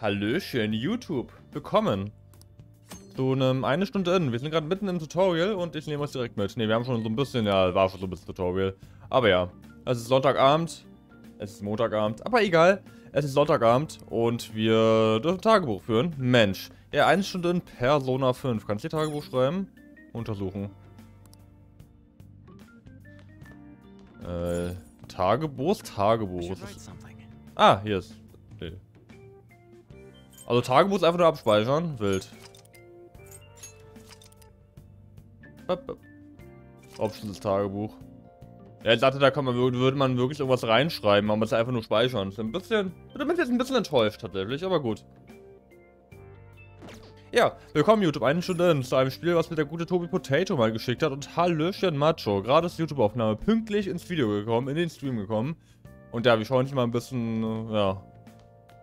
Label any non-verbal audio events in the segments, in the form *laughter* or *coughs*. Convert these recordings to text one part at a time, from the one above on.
Hallöchen, YouTube. Willkommen. Zu einem eine Stunde in. Wir sind gerade mitten im Tutorial und ich nehme euch direkt mit. Ne, wir haben schon so ein bisschen, ja, war schon so ein bisschen Tutorial. Aber ja, es ist Sonntagabend. Es ist Montagabend, aber egal. Es ist Sonntagabend und wir dürfen Tagebuch führen. Mensch. Ja, eine Stunde in Persona 5. Kannst du hier Tagebuch schreiben? Untersuchen. Äh, Tagebuch? Tagebuch. Ah, hier ist. Also Tagebuch ist einfach nur abspeichern. Wild. Options des Tagebuch. Ja, ich dachte, da kann man, würde man wirklich irgendwas reinschreiben, aber es einfach nur speichern. Ist ein bisschen. Da bin ich jetzt ein bisschen enttäuscht tatsächlich, aber gut. Ja, willkommen YouTube, eine Stunde zu einem Spiel, was mir der gute Tobi Potato mal geschickt hat. Und Hallöchen Macho, gerade ist YouTube-Aufnahme pünktlich ins Video gekommen, in den Stream gekommen. Und ja, wir schauen uns mal ein bisschen, ja,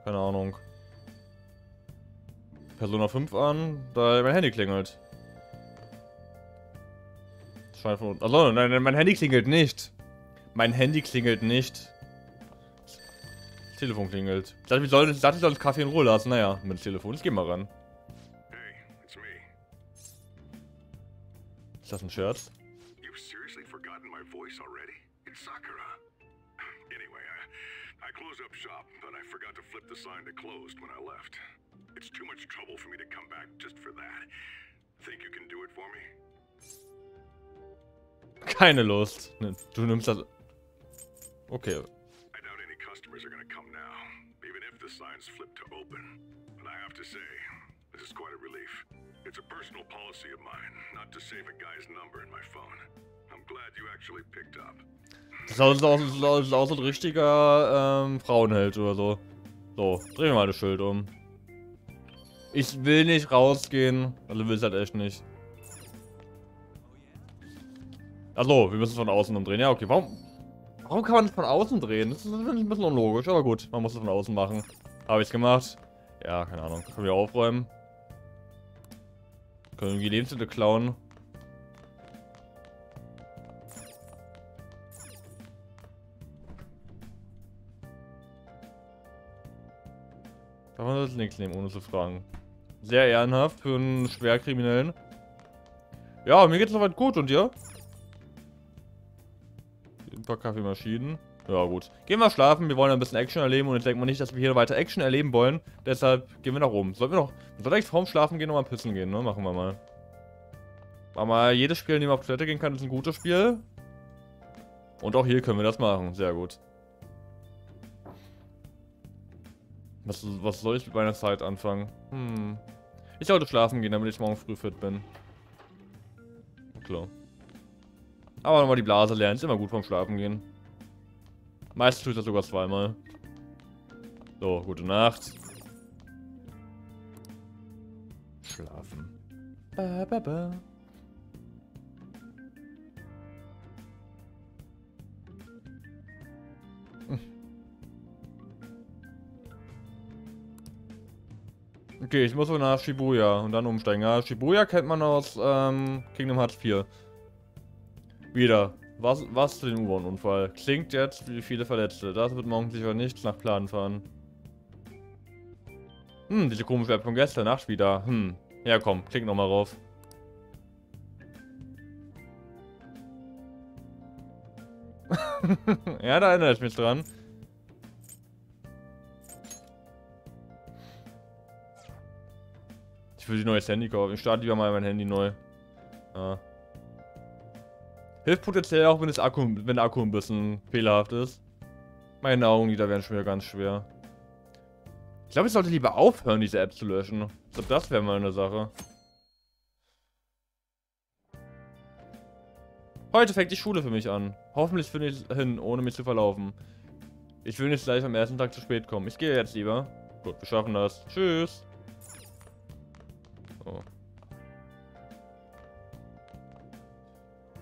keine Ahnung. Persona 5 an, da mein Handy klingelt. Scheint von Achso, nein, nein, mein Handy klingelt nicht. Mein Handy klingelt nicht. Das Telefon klingelt. Ich dachte, ich soll, ich dachte, ich soll das Kaffee in Ruhe lassen. Naja, mit dem Telefon. Ich geh mal ran. Hey, it's me. Ist das ein Scherz? You've seriously forgotten my voice already? It's Sakura. Anyway, I, I closed up shop, but I forgot to flip the sign to closed when I left. It's too much trouble for me to come back just for that. Think you can do it for me? Keine Lust. Ne, du nimmst das... Okay. I doubt any customers are gonna come now, even if the signs flip to open. But I have to say, this is quite a relief. It's a personal policy of mine, not to save a guy's number in my phone. I'm glad you actually picked up. Das ist auch, das ist auch so ein richtiger ähm, Frauenheld oder so. So, drehen wir mal das Schild um. Ich will nicht rausgehen. Also will es halt echt nicht. Achso, wir müssen von außen umdrehen. Ja, okay. Warum, warum kann man das von außen drehen? Das ist ein bisschen unlogisch, aber gut. Man muss es von außen machen. Habe ich gemacht. Ja, keine Ahnung. Können wir aufräumen. Können wir irgendwie Lebensmittel klauen. Kann man das nichts nehmen, ohne zu fragen. Sehr ehrenhaft für einen Schwerkriminellen. Ja, mir geht's soweit gut und dir? paar Kaffeemaschinen. Ja, gut. Gehen wir schlafen. Wir wollen ein bisschen Action erleben. Und ich denke mal nicht, dass wir hier weiter Action erleben wollen. Deshalb gehen wir nach oben. Sollten wir noch... Soll ich vorm Schlafen gehen und mal pissen gehen, ne? Machen wir mal. Aber jedes Spiel, in dem man auf Toilette gehen kann, ist ein gutes Spiel. Und auch hier können wir das machen. Sehr gut. Was, was soll ich mit meiner Zeit anfangen? Hm. Ich sollte schlafen gehen, damit ich morgen früh fit bin. Klar. Aber nochmal die Blase lernen. Ist immer gut vom Schlafen gehen. Meistens tue ich das sogar zweimal. So, gute Nacht. Schlafen. Ba, ba, ba. Okay, ich muss wohl nach Shibuya und dann umsteigen. Ja, Shibuya kennt man aus ähm, Kingdom Hearts 4. Wieder. Was, was für den U-Bahn-Unfall? Klingt jetzt wie viele Verletzte. Das wird morgen sicher nicht nach Plan fahren. Hm, diese komische App von gestern Nacht wieder. Hm. Ja, komm, klick nochmal rauf. *laughs* ja, da erinnere ich mich dran. Ich will die neues Handy kaufen. Ich starte lieber mal mein Handy neu. Ja. Hilft potenziell auch, wenn, das Akku, wenn der Akku ein bisschen fehlerhaft ist. Meine Augenlider werden schon wieder ganz schwer. Ich glaube, ich sollte lieber aufhören, diese App zu löschen. Ich glaube, das wäre mal eine Sache. Heute fängt die Schule für mich an. Hoffentlich finde ich hin, ohne mich zu verlaufen. Ich will nicht gleich am ersten Tag zu spät kommen. Ich gehe jetzt lieber. Gut, wir schaffen das. Tschüss. So.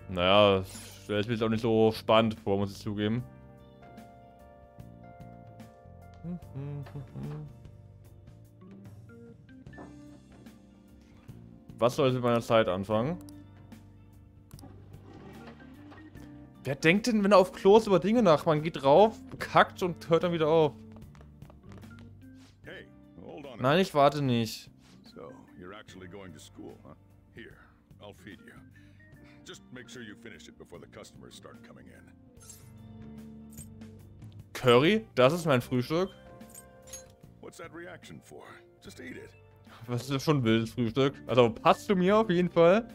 Naja, das ist jetzt auch nicht so spannend vor, muss ich zugeben. Was soll ich mit meiner Zeit anfangen? Wer denkt denn, wenn er auf Klos über Dinge nach? Man geht drauf, kackt und hört dann wieder auf. Nein, ich warte nicht. Actually going to school, huh? Here, I'll feed you. Just make sure you finish it before the customers start coming in. Curry? Das ist mein Frühstück? What's that reaction for? Just eat it. Was ist schon ein wildes Frühstück? Also passt zu mir auf jeden Fall.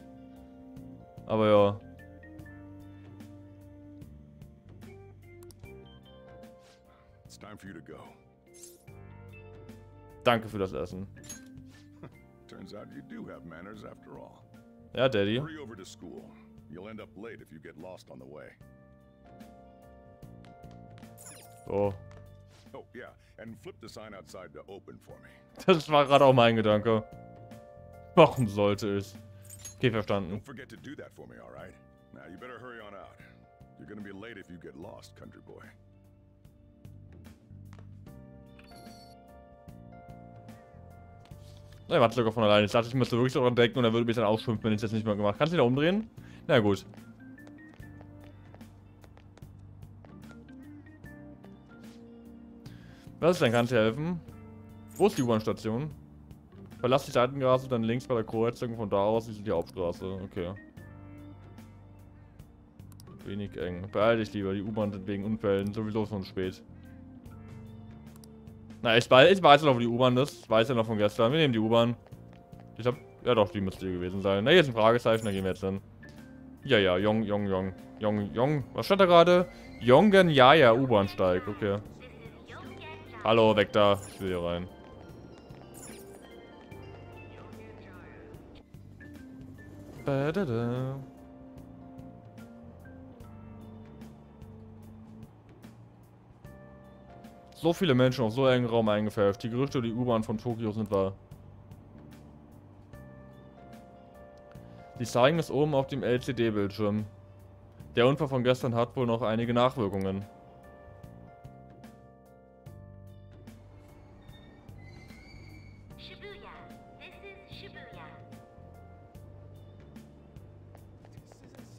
Aber ja. It's time for you to go. Danke für das Essen. Turns out you do have manners after all. Ja, Daddy. Hurry over to school. You'll end up late if you get lost on the way. So. Oh, yeah, and flip the sign outside to open for me. *laughs* Das war gerade auch mein Gedanke. Warum sollte ich? Okay, verstanden. Don't forget to do that for me, all right? Now, you better hurry on out. You're gonna be late if you get lost, country boy. Na, warte sogar von alleine. Ich dachte, ich müsste wirklich daran denken und er würde mich dann ausschimpfen, wenn ich das nicht mehr gemacht Kannst du dich da umdrehen? Na gut. Was ist denn? Kann ich dir helfen? Wo ist die U-Bahn-Station? Verlass die Seitenstraße, dann links bei der Kreuzung. Von da aus ist die Hauptstraße. Okay. Wenig eng. Beeil dich lieber. Die U-Bahn sind wegen Unfällen sowieso schon spät. Na, ich weiß, ich weiß ja noch, wo die U-Bahn ist. Ich weiß ja noch von gestern. Wir nehmen die U-Bahn. Ich hab... Ja doch, die müsste hier gewesen sein. Na, hier ist ein Fragezeichen, da gehen wir jetzt hin. Ja, ja, Jong, Jong, Jong. Jong, Jong. Was stand da gerade? Jongen, ja, ja, U-Bahn-Steig. Okay. Hallo, weg da. Ich will hier rein. Ba-da-da. So viele Menschen auf so engen Raum eingefärbt. Die Gerüchte über die U-Bahn von Tokio sind wahr. Sie zeigen es oben auf dem LCD-Bildschirm. Der Unfall von gestern hat wohl noch einige Nachwirkungen.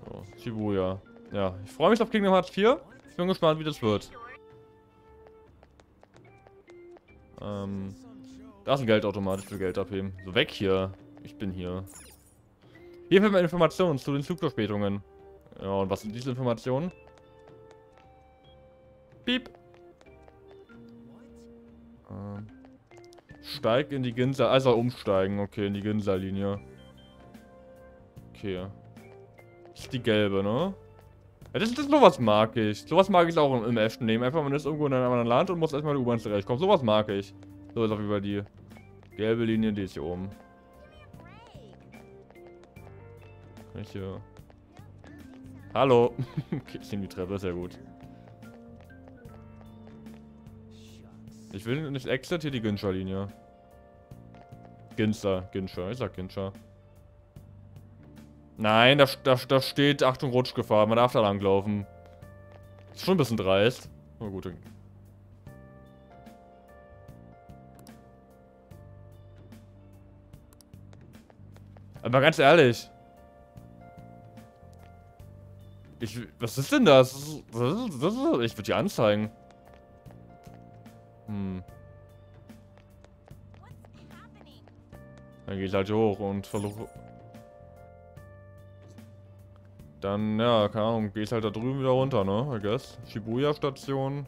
So, Shibuya. Ja, ich freue mich auf Kingdom Hearts 4. Ich bin gespannt, wie das wird. Ähm, da ist ein Geldautomat, ich will Geld abheben. So, weg hier. Ich bin hier. Hier finden wir Informationen zu den Zugverspätungen. Ja, und was sind diese Informationen? Piep. Ähm, steig in die Ginza, also umsteigen, okay, in die Ginza-Linie. Okay. Das ist die gelbe, ne? Ja, das, das sowas mag ich. Sowas mag ich auch im, im echten Leben. Einfach, man ist irgendwo in einem anderen Land und muss erstmal die U-Bahn zurechtkommen. Sowas mag ich. So ist auf jeden Fall die gelbe Linie, die ist hier oben. Kann ich hier... Hallo. *laughs* okay, ich nehme die Treppe, sehr gut. Ich will nicht exit hier die Ginscher-Linie. Ginster, Ginscher, ich sag Ginscher. Nein, da, da, da steht, Achtung, Rutschgefahr, man darf da langlaufen. Ist schon ein bisschen dreist. Na gut. dann- Aber ganz ehrlich. Ich, was ist denn das? Ich würde die anzeigen. Hm. Dann gehe ich halt hier hoch und versuche... Dann, ja, keine Ahnung, ich halt da drüben wieder runter, ne? I guess. Shibuya-Station.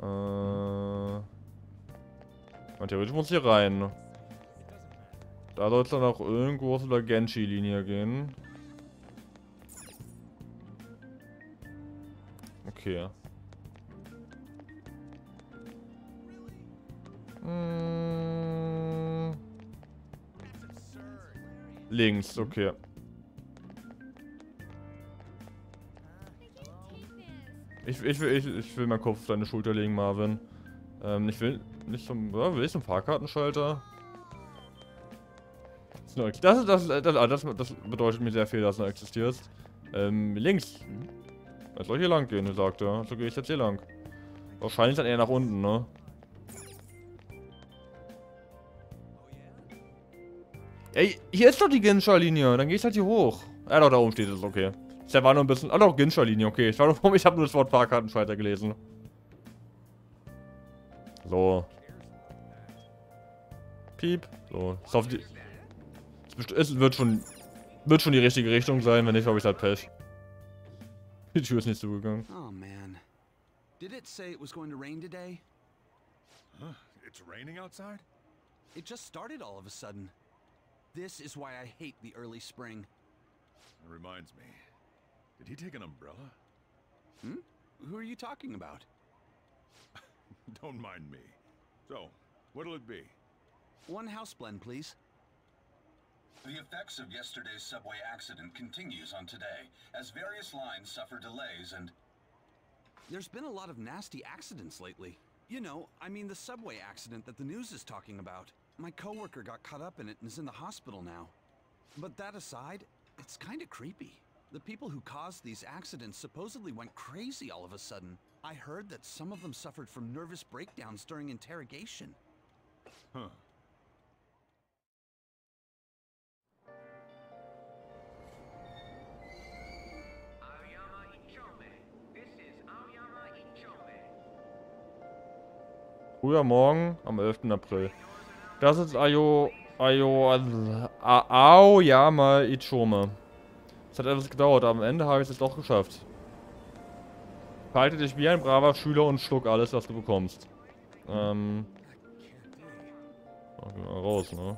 Äh... Man, theoretisch muss hier rein. Da soll es dann auch irgendwo zu der Genshi-Linie gehen. Okay. Mm. Links, okay. Ich, ich, will, ich, ich will meinen Kopf auf deine Schulter legen, Marvin. Ähm, ich will nicht zum. Ja, will ich zum Fahrkartenschalter? Das, das, das, ist- das, das, bedeutet mir sehr viel, dass du existierst. Ähm, links. Es soll hier lang gehen, sagt er. So gehe ich jetzt hier lang. Wahrscheinlich dann eher nach unten, ne? Ey, hier ist doch die Ginscher-Linie. Dann gehe ich halt hier hoch. Ja, doch, da oben steht es, okay. Der war nur ein bisschen... Ah, doch, Ginscher-Linie, okay. Ich, war nur, *laughs* ich habe nur das Wort Fahrkartenschalter gelesen. So. Piep. So, ist auf die, es wird schon, wird schon die richtige Richtung sein, wenn nicht, habe ich halt Pech. Die Tür ist nicht zugegangen. Oh man. Did it say it was going to rain today? Huh? It's raining outside? It just started all of a sudden. This is why I hate the early spring. That reminds me. Did he take an umbrella? Hmm? Who are you talking about? *laughs* Don't mind me. So, what'll it be? One house blend, please. The effects of yesterday's subway accident continues on today, as various lines suffer delays and There's been a lot of nasty accidents lately. You know, I mean the subway accident that the news is talking about. My coworker got caught up in it and is in the hospital now. But that aside, it's kind of creepy. The people who caused these accidents supposedly went crazy all of a sudden. I heard that some of them suffered from nervous breakdowns during interrogation. Huh. Aoyama Ichome. This is Aoyama Ichome. Früher Morgen am 11. April. Das ist Ayo... Ayo... A- Aoyama Ichome. Es hat etwas gedauert, aber am Ende habe ich es doch geschafft. Verhalte dich wie ein braver Schüler und schluck alles, was du bekommst. Ähm... Raus, ne?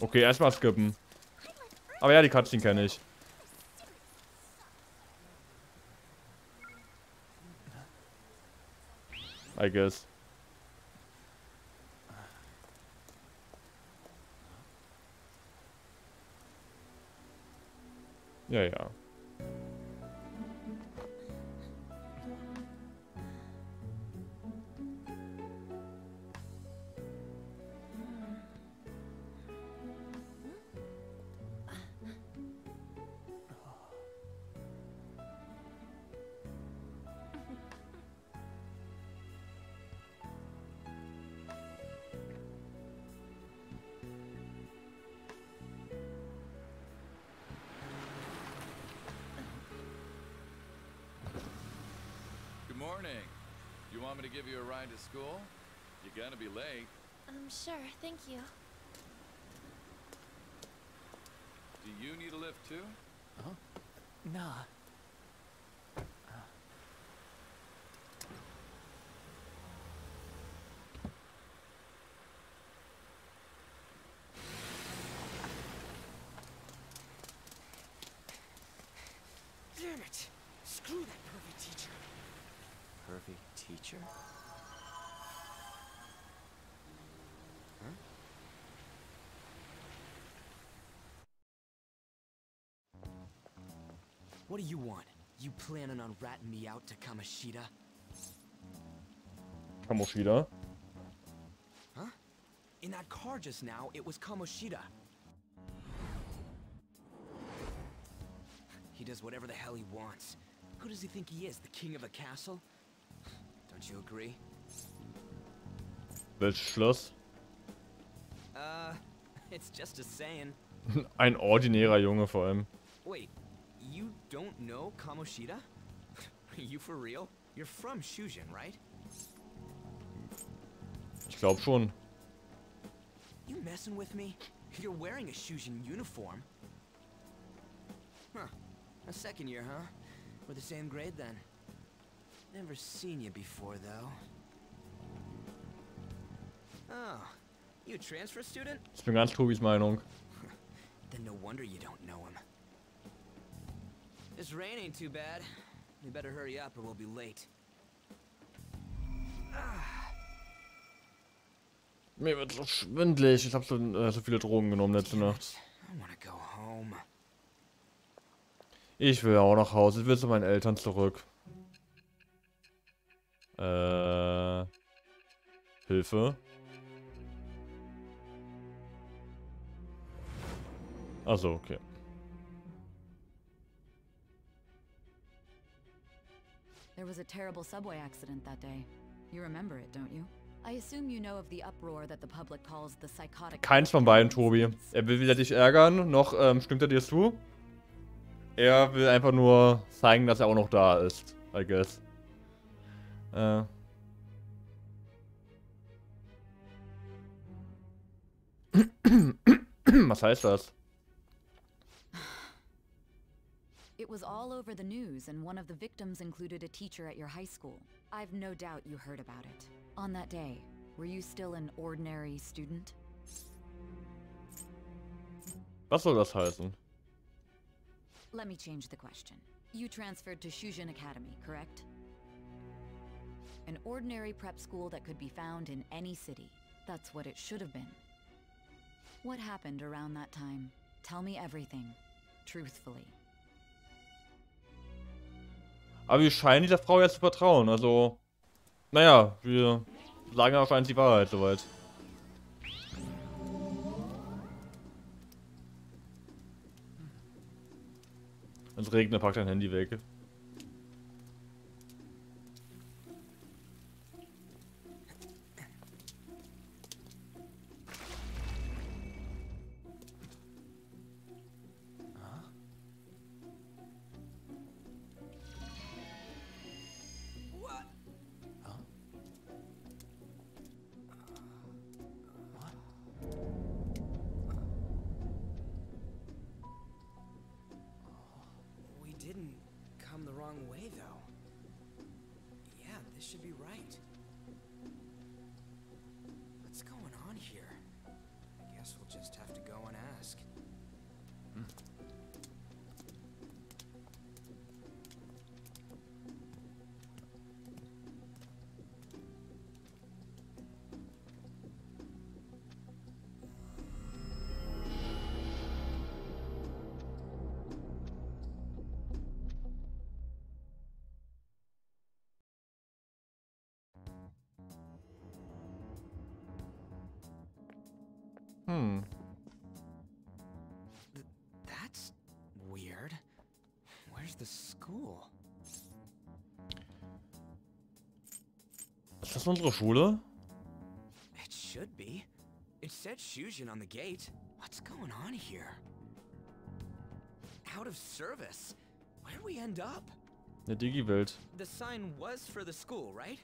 Okay, erstmal skippen. Aber ja, die Cutscene kenne ich. I guess. Ja, ja. Ride to school? You're gonna be late. I'm um, sure, thank you. Do you need a lift too? Huh? Nah. What do you want? You planning on ratting me out to Kamoshida? Kamoshida. Huh? In that car just now, it was Kamoshida. He does whatever the hell he wants. Who does he think he is, the king of a castle? Don't you agree? Welches Schloss? Uh, *laughs* it's just a saying. Ein ordinärer Junge vor allem. Wait, don't know Kamoshida? Are *laughs* you for real? You're from Shujin, right? Ich glaube schon. You messing with me? You're wearing a Shujin uniform. Huh. A second year, huh? We're the same grade then. Never seen you before, though. Oh, you a transfer student? Ich bin ganz Tobis Meinung. *laughs* Then no wonder you don't know. This rain ain't too bad. We better hurry up or we'll be late. Mir wird so schwindelig. Ich habe so, äh, so viele Drogen genommen letzte Nacht. Ich will auch nach Hause. Ich will zu meinen Eltern zurück. Äh. Hilfe. Also okay. There was a terrible subway accident that day. You remember it, don't you? I assume you know of the uproar that the public calls the psychotic. Keins von beiden, Tobi. Er will weder dich ärgern, noch ähm, stimmt er dir zu. Er will einfach nur zeigen, dass er auch noch da ist. I guess. Äh. *clears throat* Was heißt das? Over the news, and one of the victims included a teacher at your high school. I've no doubt you heard about it. On that day, were you still an ordinary student? Was soll das heißen? Let me change the question. You transferred to Shujin Academy, correct? An ordinary prep school that could be found in any city. That's what it should have been. What happened around that time? Tell me everything. Truthfully. Aber wir scheinen dieser Frau jetzt zu vertrauen. Also, naja, wir sagen anscheinend die Wahrheit soweit. Es regnet, pack dein Handy weg. Where's the school? Ist das unsere Schule? It should be. It said Shujin on the gate. What's going on here? Out of service? Where'd we end up? Eine Digi-Welt. The sign was for the school, right?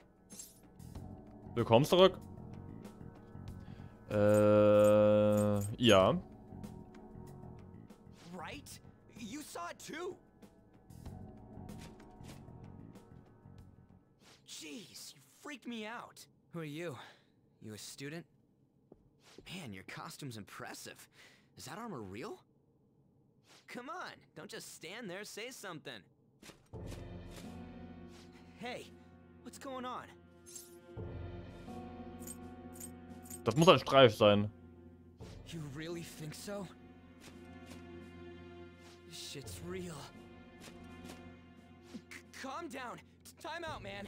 Willkommen zurück. Äh, ja. Right? You saw it too. Freaked me out. Who are you? You a student? Man, your costume's impressive. Is that armor real? Come on, don't just stand there, say something. Hey, what's going on? Das muss ein Streif sein. You really think so? This shit's real. C- calm down. It's time out, man.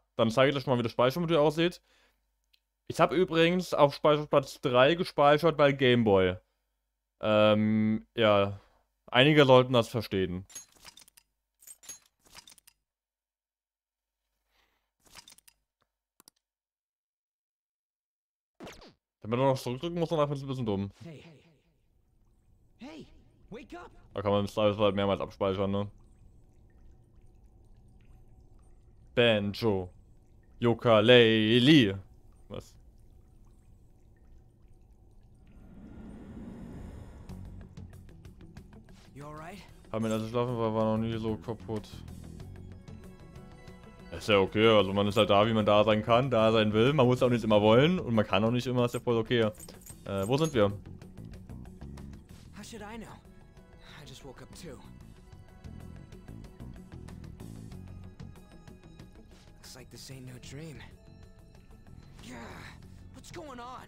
Dann zeige ich euch mal, wie das Speichermodul aussieht. Ich habe übrigens auf Speicherplatz 3 gespeichert bei Gameboy. Ähm, ja. Einige sollten das verstehen. Wenn man nur noch zurückdrücken muss, dann einfach ein bisschen dumm. Hey. Hey, wake up! Da kann man im Zweifelsfall halt mehrmals abspeichern, ne? Banjo. Ukulele. Was? You alright? Haben wir also schlafen, war, war noch nie so kaputt. Ist ja okay, also man ist halt da, wie man da sein kann, da sein will. Man muss auch nicht immer wollen und man kann auch nicht immer, ist ja voll okay. Äh, wo sind wir? How should I know? I just woke up too. This ain't no dream. Yeah, what's going on?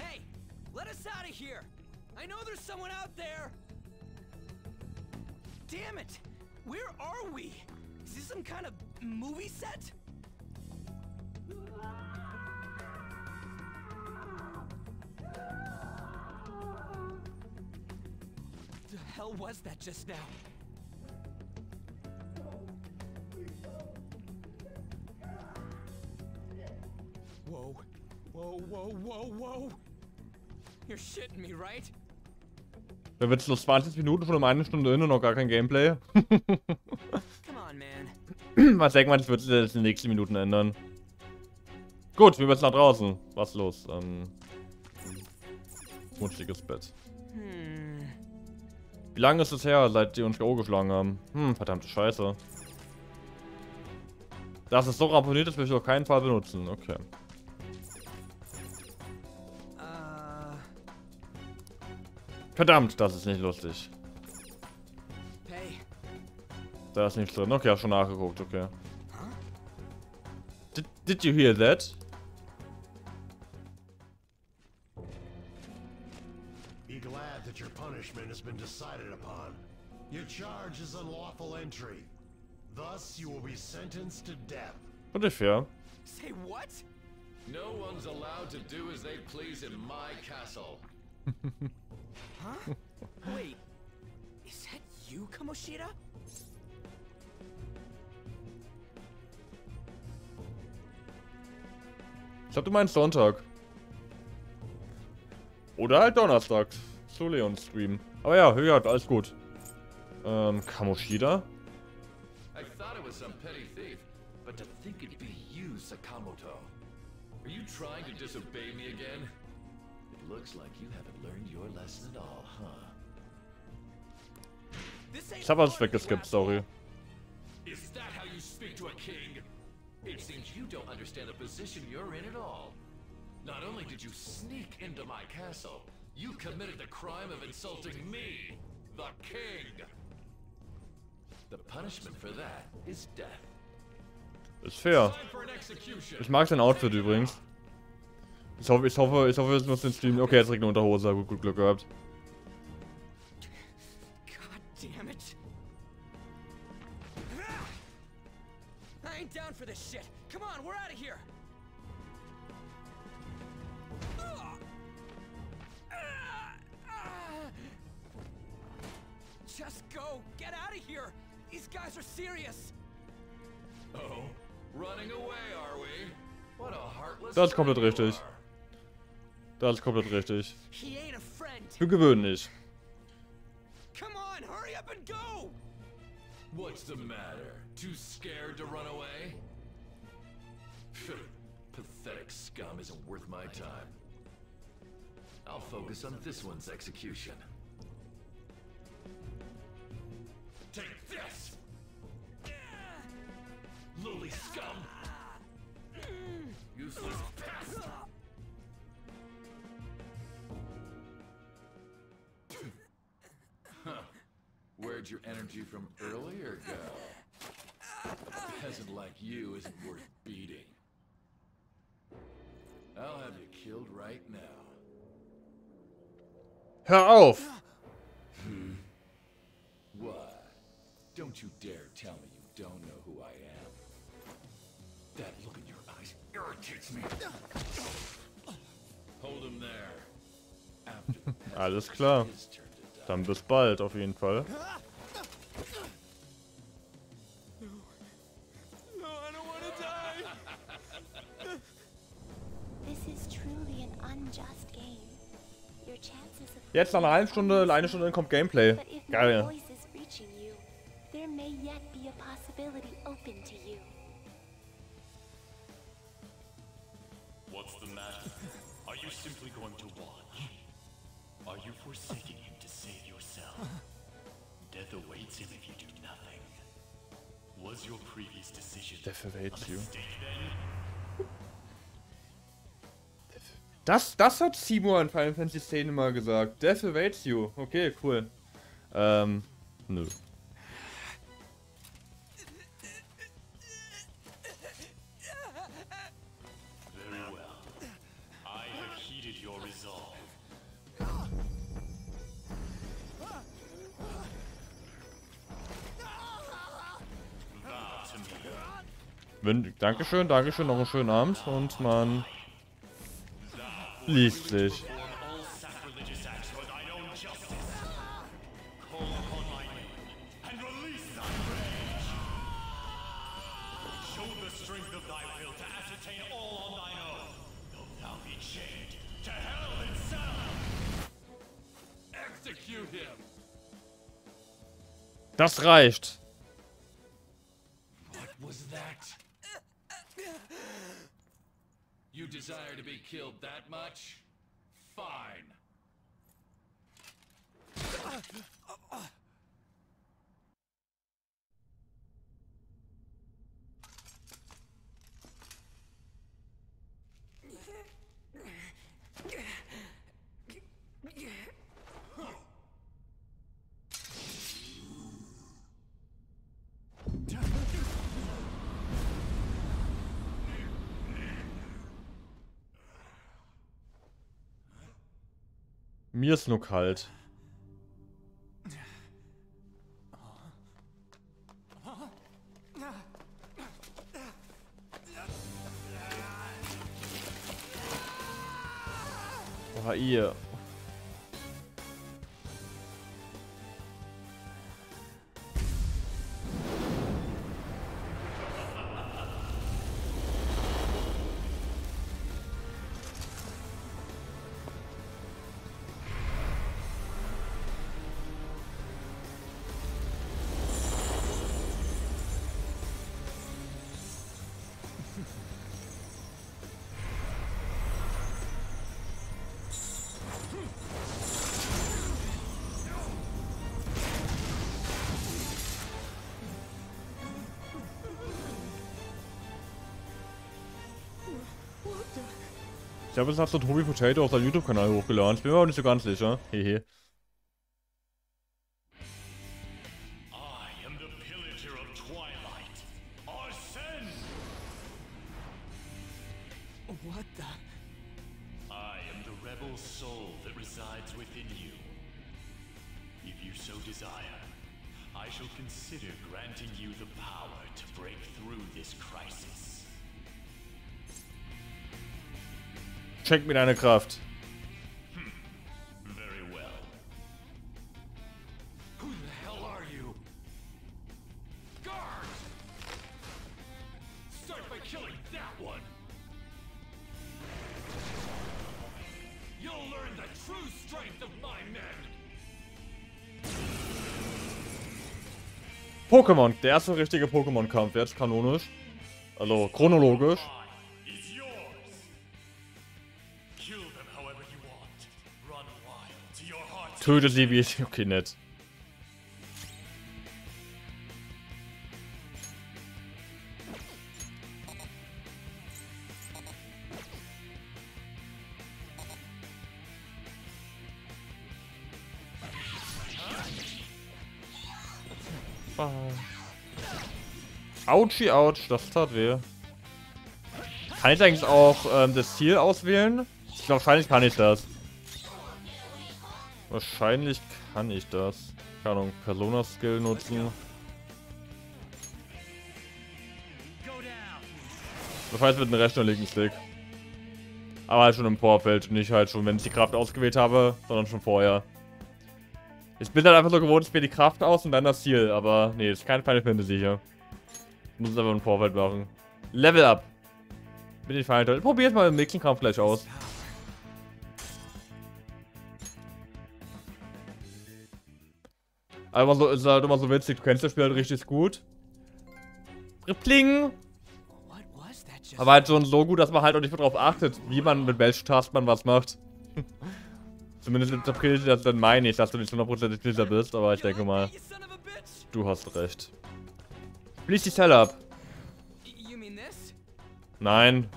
Hey, let us out of here! I know there's someone out there! Damn it! Where are we? Is this some kind of movie set? The hell was that just now? Whoa, whoa, whoa. You're shitting me, right? Da wird noch 20 Minuten von um eine Stunde hin und noch gar kein Gameplay. *laughs* On, man. Was denkt man, das wird sich in den nächsten Minuten ändern. Gut, wir müssen nach draußen. Was los? Ähm. Schmutziges Bett. Hmm. Wie lange ist es her, seit die uns K.O. geschlagen haben? Hm, verdammte Scheiße. Das ist so ramponiert, das will ich auf keinen Fall benutzen. Okay. Verdammt, das ist nicht lustig. hey, Da ist nichts drin. Okay, hab schon nachgeguckt, okay. Did, did you hear that? Be glad that your punishment has been decided upon. Your charge is unlawful entry. Thus, you will be sentenced to death. Ungefähr. say what? No one's allowed to do as they please in my castle. *laughs* Huh? Wait, is that you, Kamoshida? Ich glaube, du meinst Sonntag. Oder halt Donnerstag. Zu Leons Stream. Aber ja, ja, alles gut. Ähm, Kamoshida? I thought it was some petty thief, but to think it'd be you, Sakamoto. Are you trying to disobey me again? It looks like you haven't learned your lesson at all, huh? This ain't Ich hab was fun, you weggeskippt, asshole. sorry. Is that how you speak to a king? It seems you don't understand the position you're in at all. Not only did you sneak into my castle, you committed the crime of insulting me, the king. The punishment for that is death. Ist fair. Time for an execution. Ich mag sein Outfit übrigens. Ich hoffe, ich hoffe, ich hoffe, es muss den Stream. Okay, jetzt eine Unterhose. Gut, gut Glück gehabt. God damn it. I ain't down for this shit. Come on, we're out of here. Just go. Get out of here. These guys are serious. Oh, running away, are we? What a heartless Das ist komplett richtig. are. Das er ist komplett richtig. A friend. Für gewöhnlich. Come on, hurry up and go. What's the matter? Too scared to run away? *laughs* Pathetic scum isn't worth my time. I'll focus on this one's execution. Take this! Lowly scum! Useless pest! Your energy from earlier go? A peasant like you isn't worth beating. I'll have you killed right now. Hör auf! Hmm. What? Don't you dare tell me you don't know who I am. That look in your eyes irritates me. Hold him there. *laughs* Alles klar. his turn to die. Dann bis bald, auf jeden Fall. Jetzt nach einer halben Stunde, eine Stunde kommt Gameplay. Geil. What's the matter? Are you simply going to watch? Are you forsaking him to save yourself? Death awaits him if you do nothing. Was your previous decision Death awaits you. Das, das hat Seymour in Final Fantasy 10 immer gesagt. Death awaits you. Okay, cool. Ähm, nö. Dankeschön, Dankeschön, noch einen schönen Abend und man liest sich. All sacrilegious killed that much? Mir ist nur kalt. Das hat so Tobi Potato auf seinem YouTube-Kanal hochgeladen. Ich bin mir aber nicht so ganz sicher. Hehe. Strength of my men! Pokémon. Der erste richtige Pokémon-Kampf. Jetzt kanonisch. Also chronologisch. Töte sie wie es. *laughs* Okay, nett. Ah. Autschi, ouch, das tat weh. Kann ich eigentlich auch ähm, das Ziel auswählen? Ich wahrscheinlich kann ich das. Wahrscheinlich kann ich das. Keine Ahnung, Persona-Skill nutzen. Das heißt mit einem rechten und linken Stick. Aber halt schon im Vorfeld, nicht halt schon, wenn ich die Kraft ausgewählt habe, sondern schon vorher. Ich bin halt einfach so gewohnt, ich wähle die Kraft aus und dann das Ziel, aber nee, das ist kein Final Fantasy hier. Ich muss es aber im Vorfeld machen. Level up. Bin ich fein. Probiert mal im nächsten Kampf gleich aus. Aber so ist halt immer so witzig, du kennst das Spiel halt richtig gut. Rippling! Aber halt schon so gut, dass man halt auch nicht mehr drauf achtet, wie man mit welchen Tasten man was macht. *laughs* Zumindest interpretiere ich das dann meine ich, dass du nicht hundertprozentig sicher bist, aber ich denke mal, du hast recht. Schließ die Zelle ab. Nein,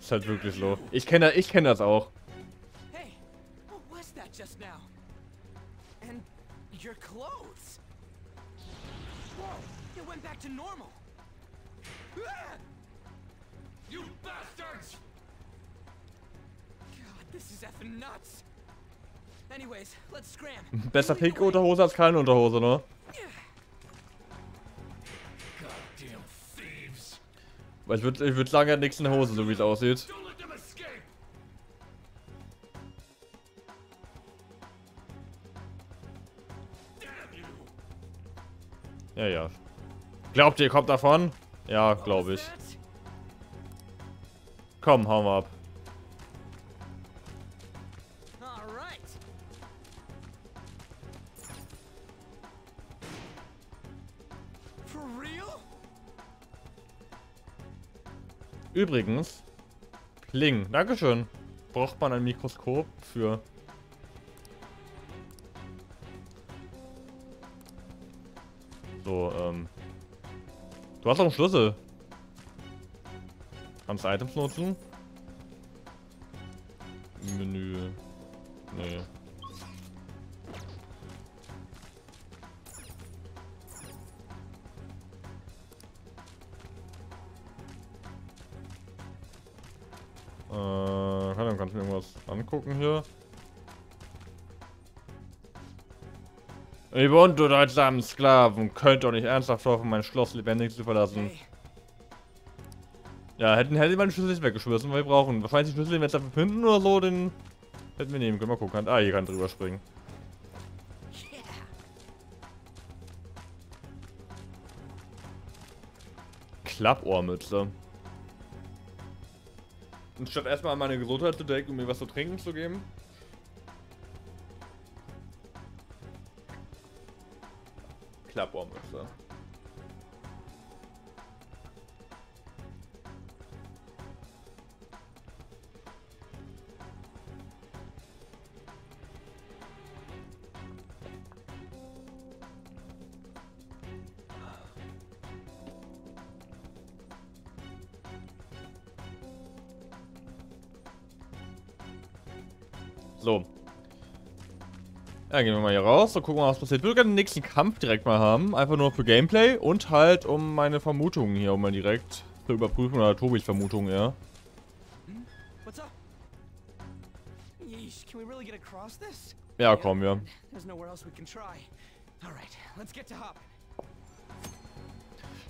ist halt wirklich so. Ich kenne ich kenn das auch just now. And your clothes! Whoa! It went back to normal! *laughs* You bastards! God, this is effing nuts! Anyways, let's scram. *laughs* Besser pink Unterhose als keine Unterhose, ne? Weil ich würde ich würd sagen, er hat nichts in der Hose, so wie es aussieht. Ja, ja. Glaubt ihr, kommt davon? Ja, glaube ich. Komm, hauen wir ab. Übrigens, Pling, Dankeschön. Braucht man ein Mikroskop für. So, ähm. Du hast doch einen Schlüssel. Kannst Items nutzen? Ihr unduldsamen Sklaven könnt doch nicht ernsthaft hoffen, mein Schloss lebendig zu verlassen. Hey, Ja, hätten hätte man den Schlüssel nicht weggeschmissen, weil wir brauchen wahrscheinlich den Schlüssel, den wir jetzt dafür finden oder so, den hätten wir nehmen können. Mal gucken. Ah, hier kann drüber springen. Klappohrmütze. Und statt erstmal an meine Gesundheit zu denken, um mir was zu trinken zu geben. Klappohrmütze. So. Ja, gehen wir mal hier raus und gucken mal, was passiert. Ich würde gerne den nächsten Kampf direkt mal haben. Einfach nur für Gameplay und halt um meine Vermutungen hier, um mal direkt zu überprüfen. Oder Tobis Vermutungen, ja. Ja, komm, ja.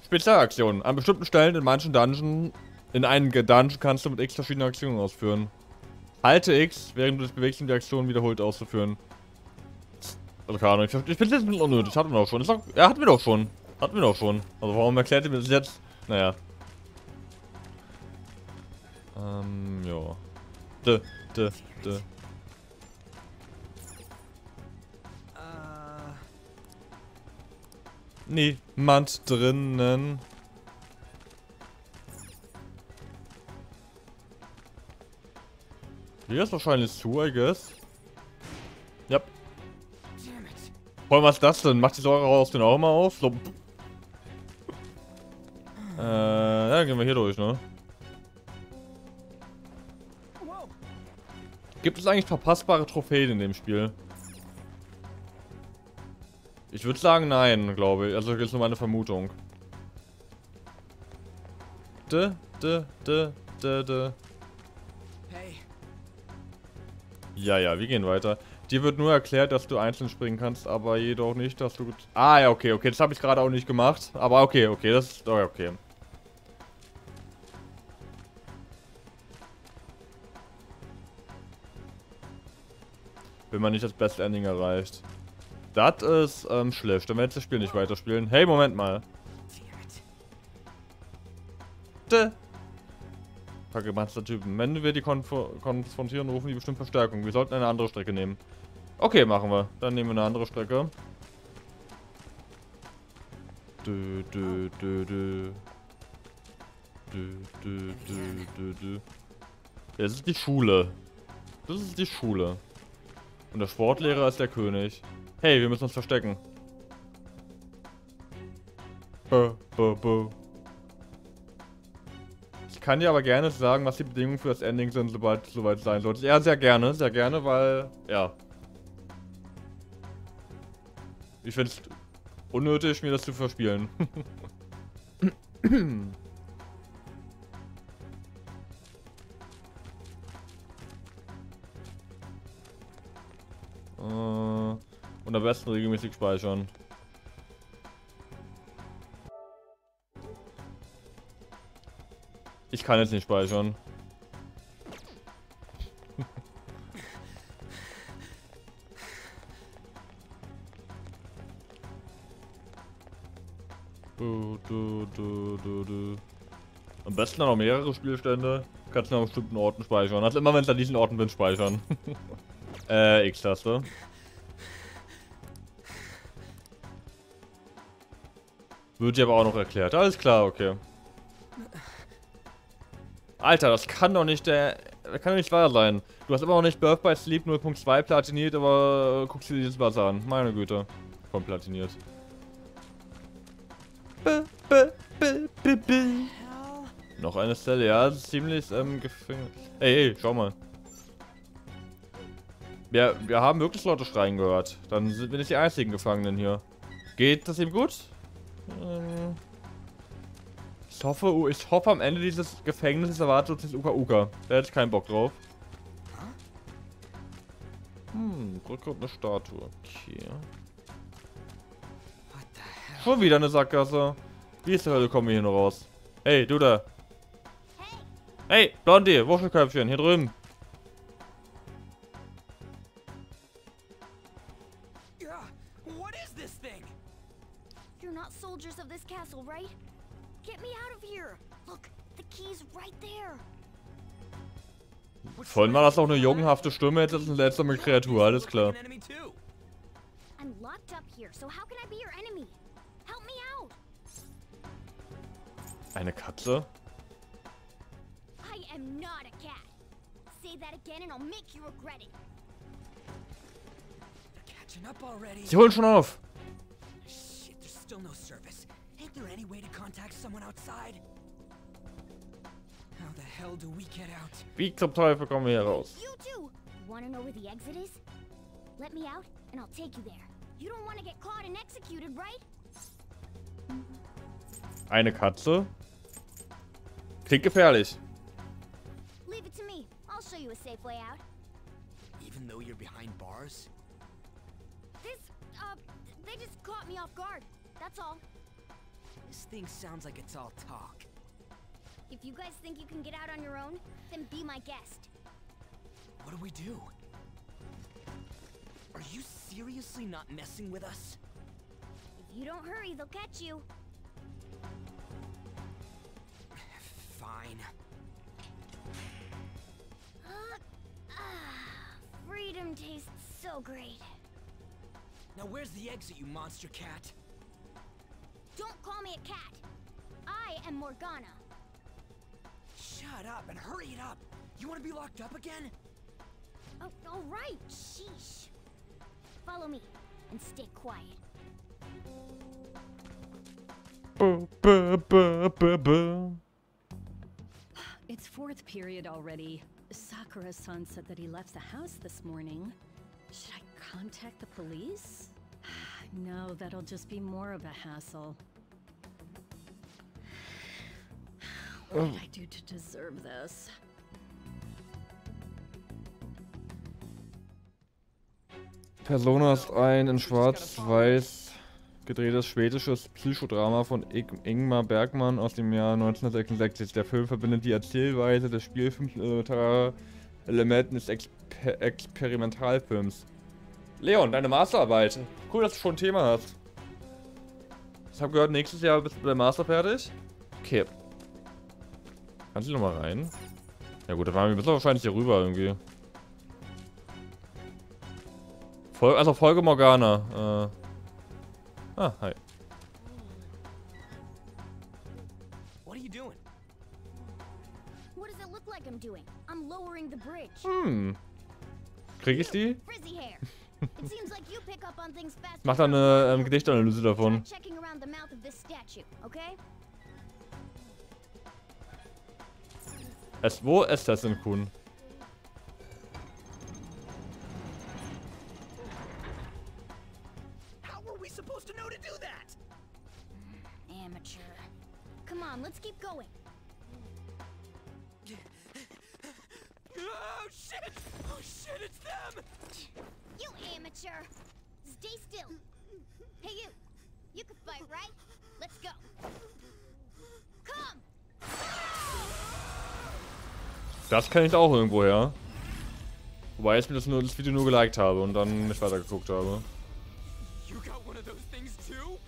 Spezialaktionen. An bestimmten Stellen in manchen Dungeons, in einem Dungeon kannst du mit X verschiedene Aktionen ausführen. Halte X, während du dich bewegst, um die Aktion wiederholt auszuführen. Also keine Ahnung, ich, ich das ein bisschen unnötig. Hatten wir doch schon. Doch, ja, hatten wir doch schon. Hatten wir doch schon. Also warum erklärt ihr mir das jetzt? Naja. Ähm, ja. D, d, d. Uh, Niemand drinnen. Hier ist wahrscheinlich zu, I guess. Vor allem, was ist das denn? Macht die Säure raus den auch mal auf? So. Äh, ja, gehen wir hier durch, ne? Gibt es eigentlich verpassbare Trophäen in dem Spiel? Ich würde sagen nein, glaube ich. Also das ist nur meine Vermutung. D, d, d, d, d. Hey, Ja, ja, wir gehen weiter. Dir wird nur erklärt, dass du einzeln springen kannst, aber jedoch nicht, dass du... Ah, ja, okay, okay. Das habe ich gerade auch nicht gemacht. Aber okay, okay, das ist... Oh, okay. Wenn man nicht das Best Ending erreicht. Das ist ähm, schlecht. Dann werde ich das Spiel nicht weiterspielen. Hey, Moment mal. damn D. Vergebanster Typen. Wenn wir die konf konfrontieren, rufen die bestimmt Verstärkung. Wir sollten eine andere Strecke nehmen. Okay, machen wir. Dann nehmen wir eine andere Strecke. Dö, dö, dö, dö. Dö, dö, dö, dö. Das ist die Schule. Das ist die Schule. Und der Sportlehrer ist der König. Hey, wir müssen uns verstecken. Bö, bö, bö. Ich kann dir aber gerne sagen, was die Bedingungen für das Ending sind, sobald es soweit sein sollte. Ja, sehr gerne, sehr gerne, weil, ja. Ich finde es unnötig, mir das zu verspielen. *laughs* äh, und am besten regelmäßig speichern. Ich kann jetzt nicht speichern. *laughs* du, du, du, du, du. Am besten dann auch mehrere Spielstände. Kannst du an bestimmten Orten speichern. Also immer wenn es an diesen Orten bin, speichern. *laughs* äh, X-Taste. Wird dir aber auch noch erklärt. Alles klar, okay. Alter, das kann doch nicht der... Das kann doch nicht wahr sein. Du hast immer noch nicht Birth by Sleep 0.2 platiniert, aber äh, guckst dir dieses Wasser an. Meine Güte. Voll platiniert. B, b, b, b, b. Noch eine Stelle, ja, ziemlich ähm, gefängnis. Ey, ey, schau mal. Wir, wir haben wirklich Leute schreien gehört. Dann sind wir nicht die einzigen Gefangenen hier. Geht das ihm gut? Ähm, ich hoffe, ich hoffe am Ende dieses Gefängnisses erwartet uns das Uka Uka. Da hätte ich keinen Bock drauf. Hm, Rückgrat eine Statue. Okay. Schon wieder eine Sackgasse. Wie ist der Hölle kommen wir hier noch raus? Hey, du da. Hey, Blondie, Wuschelköpfchen, hier drüben. Yeah, what is this thing? You're not soldiers of this castle, right? Vorhin war das auch eine jungenhafte Stimme, jetzt ist es eine seltsame Kreatur, alles klar. An enemy too. I'm locked up here, so how can I be your enemy? Help me out. Eine Katze? I am not a cat. Say that again and I'll make you regret it. Catching up already. Sie holen schon auf. Shit, there's still no service. Ain't there any way to contact someone outside? How the hell do we get out? Wie zum Teufel kommen wir hier raus? You too. Want to know where the exit is? Let me out and I'll take you there. You don't want to get caught and executed, right? Eine Katze? Klingt gefährlich. Leave it to me. I'll show you a safe way out. Even though you're behind bars? This, uh, they just caught me off guard. That's all. This thing sounds like it's all talk. If you guys think you can get out on your own, then be my guest. What do we do? Are you seriously not messing with us? If you don't hurry, they'll catch you. Fine. Ah, freedom tastes so great. Now where's the exit, you monster cat? Don't call me a cat. I am Morgana. Shut up and hurry it up. You want to be locked up again? Oh, all right. Sheesh. Follow me and stay quiet. *sighs* It's fourth period already. Sakura-san said that he left the house this morning. Should I contact the police? No, that'll just be more of a hassle. *sighs* What did I do to deserve this? Persona ist ein in schwarz-weiß gedrehtes schwedisches Psychodrama von Ingmar Bergmann aus dem Jahr 1966. Der Film verbindet die Erzählweise des Spielfilms mit elementaren Elementen des Exper Experimentalfilms. Leon, deine Masterarbeit. Cool, dass du schon ein Thema hast. Ich habe gehört, nächstes Jahr bist du mit der Master fertig. Okay. Kannst du noch mal rein? Ja gut, dann waren wir müssen wir wahrscheinlich hier rüber irgendwie. Fol also Folge Morgana. Äh. Ah, hi. What are you doing? What does it look like I'm doing? I'm lowering the bridge. Hm. Krieg ich die? Mach da eine ähm, Gedichtanalyse davon. Es, wo ist das in Kuhn? Amateur! Stay still. Hey you! You can fight, right? Let's go. Come! Das kenne ich auch irgendwo her. Wobei ich mir das, nur, das Video nur geliked habe und dann nicht weitergeguckt habe. You got one of those things too?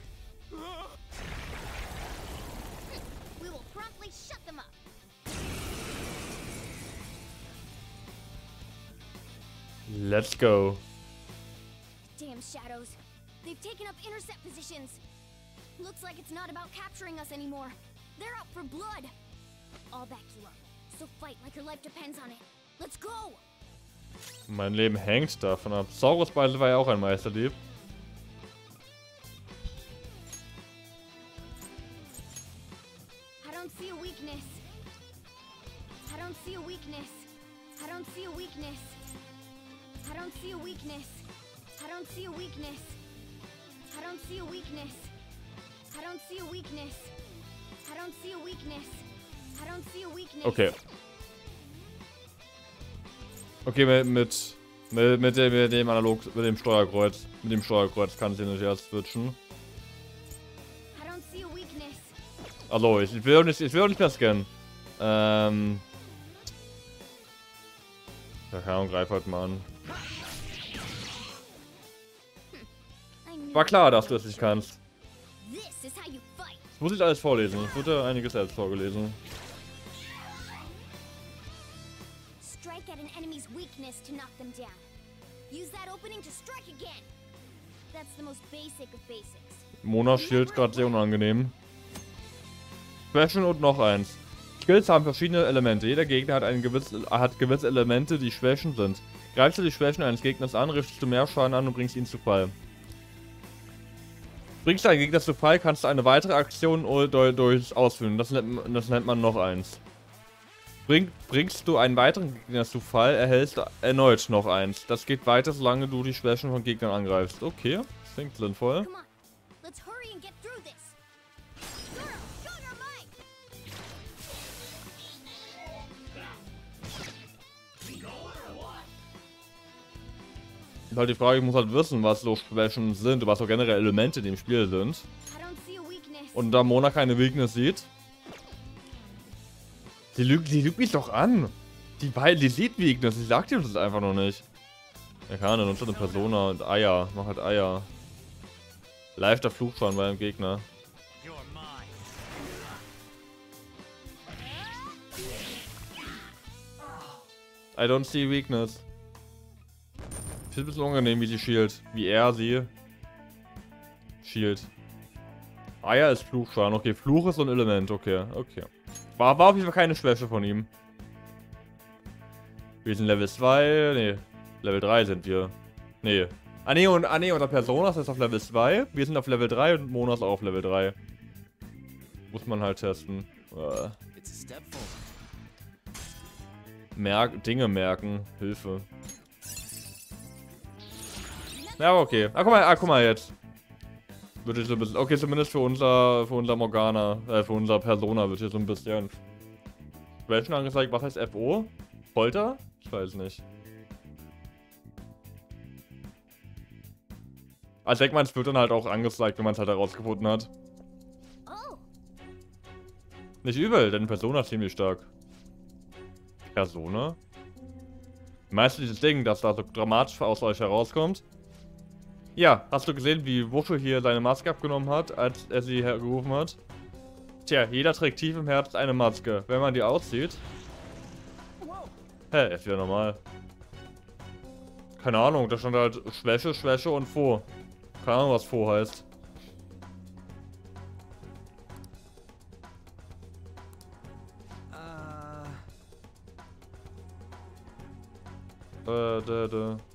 We will promptly shut them up. Let's go. Damn shadows. They've taken up intercept positions. Looks like it's not about capturing us anymore. They're out for blood. I'll back you up. So fight like your life depends on it. Let's go! Mein Leben hängt davon ab. Saurus Beise war ja auch ein Meisterdieb. I don't see a weakness. I don't see a weakness. I don't see a weakness. I don't see a weakness. I don't see a weakness. I don't see a weakness. I don't see a weakness. I don't see a weakness. I don't see a weakness. Okay. Okay, mit, mit, mit, mit, dem, mit dem Analog, mit dem Steuerkreuz. Mit dem Steuerkreuz kann ich den nicht erst switchen. Also, ich, ich will auch nicht, ich will auch nicht mehr scannen. Ähm. Ja, keine Ahnung, greif halt mal an. War klar, dass du es nicht kannst. Das muss ich alles vorlesen. Es wurde einiges selbst vorgelesen. Strike at an enemy's weakness to knock them down. Use that opening to strike again. That's the most basic of basics. Mona Shield gerade sehr unangenehm. Special und noch eins. Skills haben verschiedene Elemente. Jeder Gegner hat, ein gewiss, hat gewisse Elemente, die Schwächen sind. Greifst du die Schwächen eines Gegners an, richtest du mehr Schaden an und bringst ihn zu Fall. Bringst du einen Gegner zu Fall, kannst du eine weitere Aktion durch ausführen. Das nennt, das nennt man noch eins. Bring, bringst du einen weiteren Gegner zu Fall, erhältst du erneut noch eins. Das geht weiter, solange du die Schwächen von Gegnern angreifst. Okay, das klingt sinnvoll. Come on, halt die Frage, ich muss halt wissen, was so Schwächen sind, was so generell Elemente, die im Spiel sind. Und da Mona keine Weakness sieht. Die lügt, die lügt mich doch an. Die, die sieht Weakness, die sagt ihm das einfach noch nicht. Ja, keine nutzt eine Persona und Eier. Mach halt Eier. Live der Flugschaden bei einem Gegner. I don't see weakness. Finde ein bisschen unangenehm, wie sie shield. Wie er sie shield. Eier ist Fluchschaden. Okay, Fluch ist so ein Element. Okay, okay. War, war auf jeden Fall keine Schwäche von ihm. Wir sind Level 2. Nee, Level 3 sind wir. Nee. Ah nee, und, ah, nee, und der Personas ist auf Level 2. Wir sind auf Level 3 und Monas auch auf Level 3. Muss man halt testen. Äh. Merk Dinge merken. Hilfe. Ja, aber okay. Ah, guck mal, ah, guck mal jetzt. Wird hier so ein bisschen. Okay, zumindest für unser, für unser Morgana, äh, für unser Persona wird hier so ein bisschen. Welchen angezeigt? Was heißt FO? Folter? Ich weiß nicht. Also ich denke mal, es wird dann halt auch angezeigt, wenn man es halt herausgefunden hat. Nicht übel, denn Persona ist ziemlich stark. Persona? Meinst du dieses Ding, das da so dramatisch aus euch herauskommt? Ja, hast du gesehen, wie Wuschel hier seine Maske abgenommen hat, als er sie hergerufen hat? Tja, jeder trägt tief im Herz eine Maske. Wenn man die auszieht... Hä, ist wieder normal. Keine Ahnung, da stand halt Schwäche, Schwäche und Fo. Keine Ahnung, was Fo heißt. Uh, Äh, dä, dä.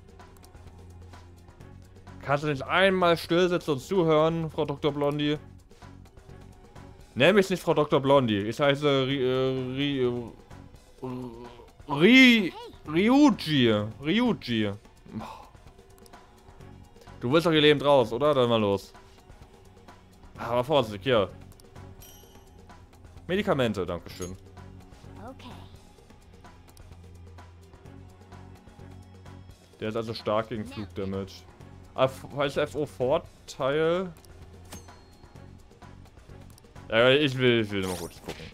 Kannst du nicht einmal still sitzen und zuhören, Frau Dr. Blondie? Nenn mich nicht Frau Dr. Blondie. Ich heiße Ri, äh, Ri, äh, Ri, Ryuji. Ryuji. Du willst doch hier lebend raus, oder? Dann mal los. Aber Vorsicht, hier. Medikamente, dankeschön. okay. Der ist also stark gegen Flugdamage. Ah, falls FO Vorteil. Ja, ich will, ich will mal kurz gucken.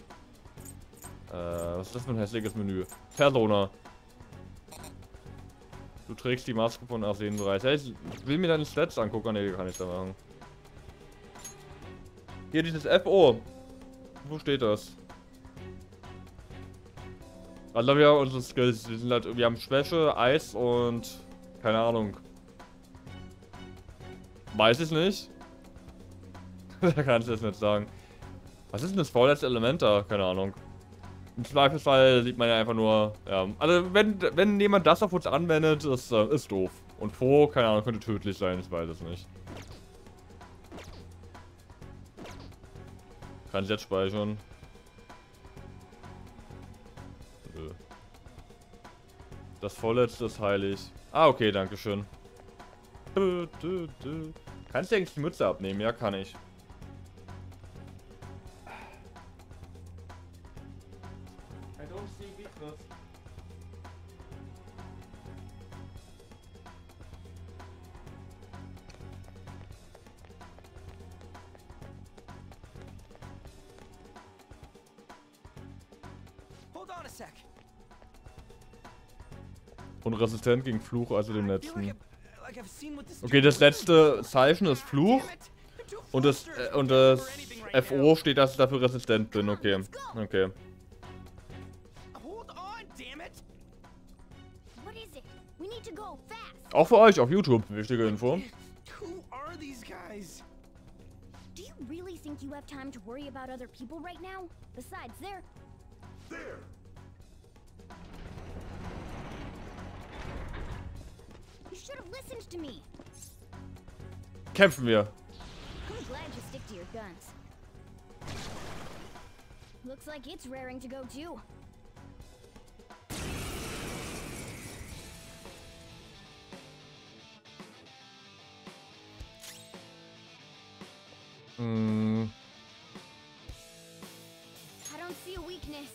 Äh, was ist das für ein hässliches Menü? Persona. Du trägst die Maske von Arsen bereits. Hey, ich will mir deine Stats angucken. Ne, kann ich da machen. Hier dieses FO. Wo steht das? Also wir haben unsere Skills. Wir, sind halt, wir haben Schwäche, Eis und... Keine Ahnung. Weiß ich nicht. *laughs* da kann ich das nicht sagen. Was ist denn das vorletzte Element da? Keine Ahnung. Im Zweifelsfall sieht man ja einfach nur, ja. Also wenn, wenn jemand das auf uns anwendet, ist, äh, ist doof. Und Po, keine Ahnung, könnte tödlich sein, ich weiß es nicht. Kann ich jetzt speichern? Das vorletzte ist heilig. Ah, okay, danke schön. Kannst du eigentlich die Mütze abnehmen? Ja, kann ich. Hold on a sec. Und resistent gegen Fluch, also dem letzten. Okay, das letzte Zeichen ist Fluch. Und das, äh, und das FO steht, dass ich dafür resistent bin. Okay. Okay. Auch für euch auf YouTube. Wichtige Info. Do you really think you have time to worry about other people right now? Besides, they're There! You should have listened to me. Kämpfen wir. I'm glad you stick to your guns. Looks like it's raring to go too. Hmm. I don't see a weakness.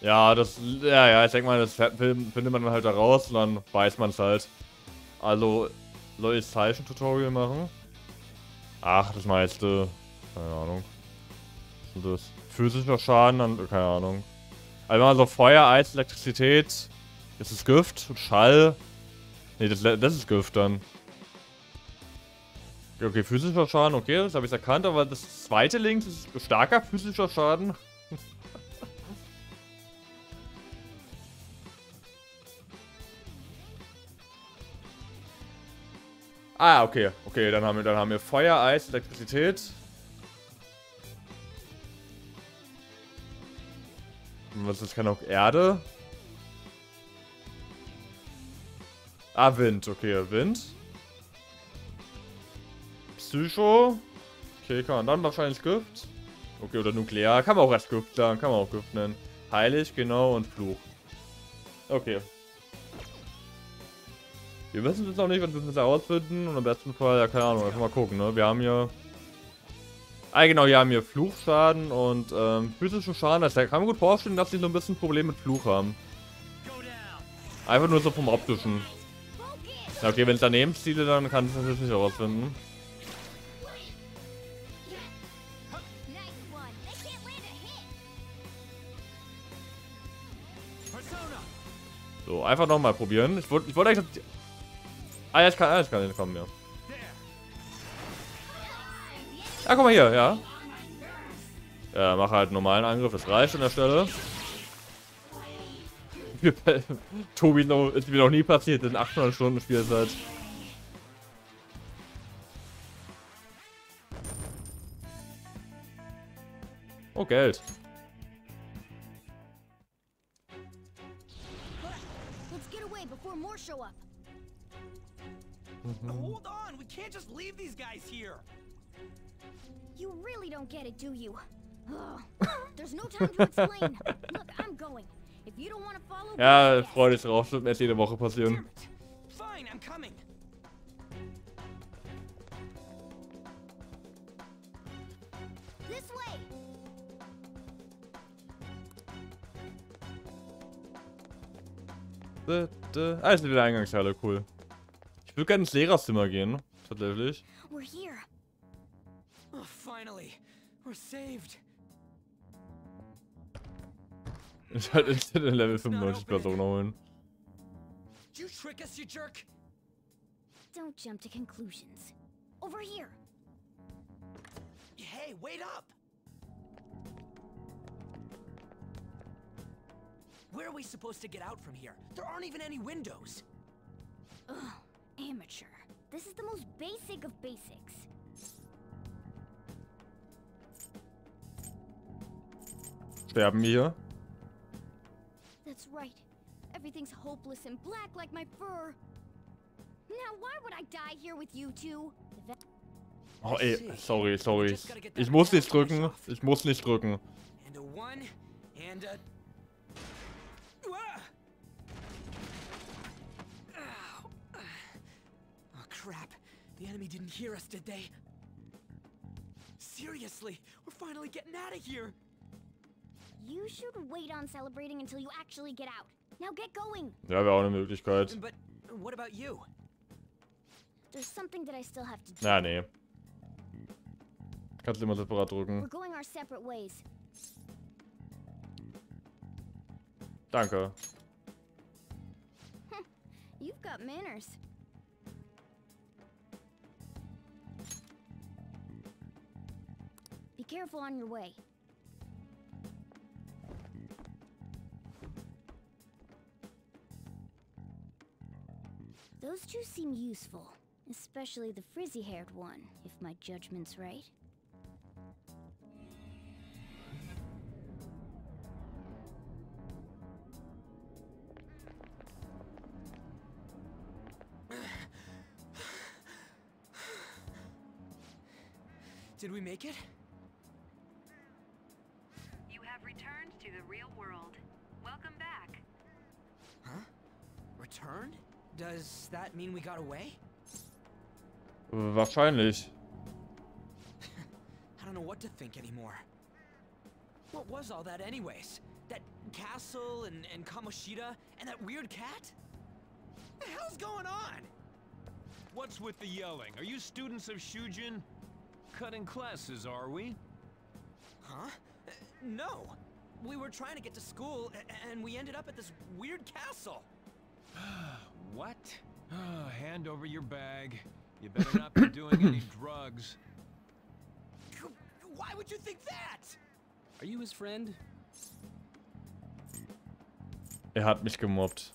Ja, das, ja, ja, ich denke mal, das findet man halt da raus und dann weiß man es halt. Also, soll ich Zeichen-Tutorial machen? Ach, das meiste, keine Ahnung. Was ist das? Physischer Schaden, dann, keine Ahnung. Also, wenn man so Feuer, Eis, Elektrizität, ist es Gift, Schall. Nee, das, das ist Gift dann. Okay, physischer Schaden, okay, das habe ich erkannt, aber das zweite links ist starker physischer Schaden. Ah, okay. Okay, dann haben wir, dann haben wir Feuer, Eis, Elektrizität. Was ist keine Ahnung, Erde? Ah, Wind. Okay, Wind. Psycho. Okay, kann man dann wahrscheinlich Gift. Okay, oder Nuklear. Kann man auch als Gift sagen. Kann man auch Gift nennen. Heilig, genau, und Fluch. Okay. Wir wissen es noch nicht, was wir jetzt herausfinden. Und im besten Fall, ja, keine Ahnung, einfach mal gucken, ne? Wir haben hier... Ah, genau, wir haben hier Fluchschaden und ähm, physischen Schaden. Das kann man gut vorstellen, dass sie so ein bisschen Probleme mit Fluch haben. Einfach nur so vom optischen. Okay, wenn es daneben ziele, dann kann ich das natürlich nicht herausfinden. So, einfach nochmal probieren. Ich wollte ich wollte eigentlich... Ah, jetzt kann, ah, jetzt kann ich kommen, ja. Ah, guck mal hier, ja. Ja, mach halt einen normalen Angriff, das reicht an der Stelle. *laughs* Tobi no, ist mir noch nie passiert in 800 Stunden Spielzeit. Oh, Geld. Let's get away before more show up. Hold on, we can't just leave these guys here. You really don't get it, do you? Ugh. *laughs* There's no time to explain. Look, I'm going. If you don't want to follow, Ja, go, I freu dich drauf, wird mir jetzt jede Woche passieren. Damn it. Fine, I'm coming. guess. This way. Dä, dä. Ah, ist wieder Eingangshalle, cool. Ich würde gerne ins Lehrerzimmer gehen, tatsächlich. We're here. Oh, finally, we're saved. *laughs* Ich halt instant in Level 95 Persona holen. Did you trick us, you jerk? Don't jump to conclusions. Over here. Hey, wait up! Where are we supposed to get out from here? There aren't even any windows. Ugh, amateur. This is the most basic of basics. Sterben wir hier? That's right. Everything's hopeless and black like my fur. Now, why would I die here with you two? Oh ey, sorry, sorry. Ich muss nicht drücken. Ich muss nicht drücken. And a one, and a... The enemy didn't hear us, did they? Seriously, we're finally getting out of here. You should wait on celebrating until you actually get out. Now get going. Ja, wäre auch eine Möglichkeit. But what about you? There's something that I still have to do. Na, nee. Kannst immer separat We're going our separate ways. Danke. *laughs* You've got manners. Careful on your way. Those two seem useful, especially the frizzy-haired one, if my judgment's right. *sighs* Did we make it? Does that mean we got away? Wahrscheinlich. *laughs* I don't know what to think anymore. What was all that anyways? That castle and, and Kamoshida and that weird cat? What the hell's going on? What's with the yelling? Are you students of Shujin? Cutting classes, are we? Huh? Uh, no. We were trying to get to school and we ended up at this weird castle. *sighs* *sighs* *sighs* What? Ah, *gasps* hand over your bag. You better not be doing any *coughs* drugs. Why would you think that? Are you his friend? Er hat mich gemobbt.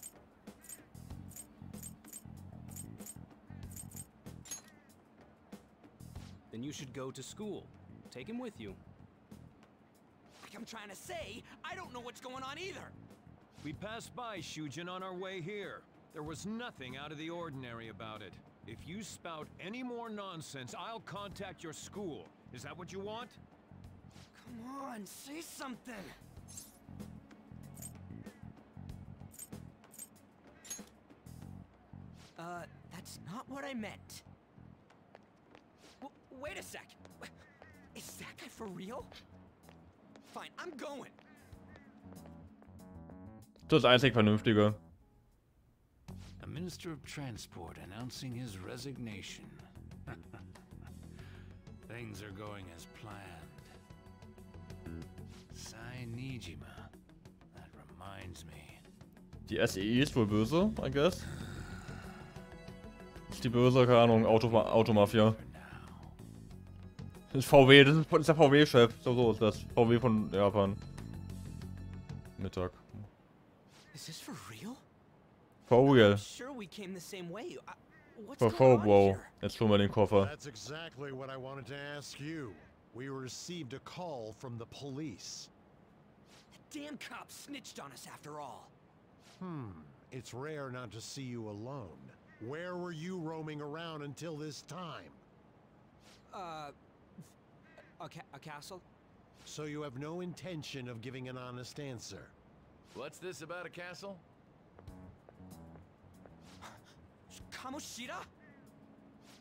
Then you should go to school. Take him with you. Like I'm trying to say, I don't know what's going on either. We passed by Shujin on our way here. There was nothing out of the ordinary about it. If you spout any more nonsense, I'll contact your school. Is that what you want? Come on, say something. Uh, that's not what I meant. W wait a sec. Is that guy for real? Fine, I'm going. Das ist einzig Vernünftige. A Minister of Transport announcing his resignation. *laughs* Things are going as planned. Sai Nijima. That reminds me. Die SEI ist wohl böse, I guess. Ist die böse, keine Ahnung, Automa Automafia. Das ist VW, das ist, das ist der VW-Chef. So, so ist das. VW von Japan. Mittag. Is this for real? For real. Sure, we came the same way. I, what's For going on wow. here? Jetzt holen wir den Koffer. That's exactly what I wanted to ask you. We received a call from the police. Damn cop snitched on us after all. Hmm, it's rare not to see you alone. Where were you roaming around until this time? Uh, a, ca a castle? So you have no intention of giving an honest answer? What's this about a castle? Kamoshida?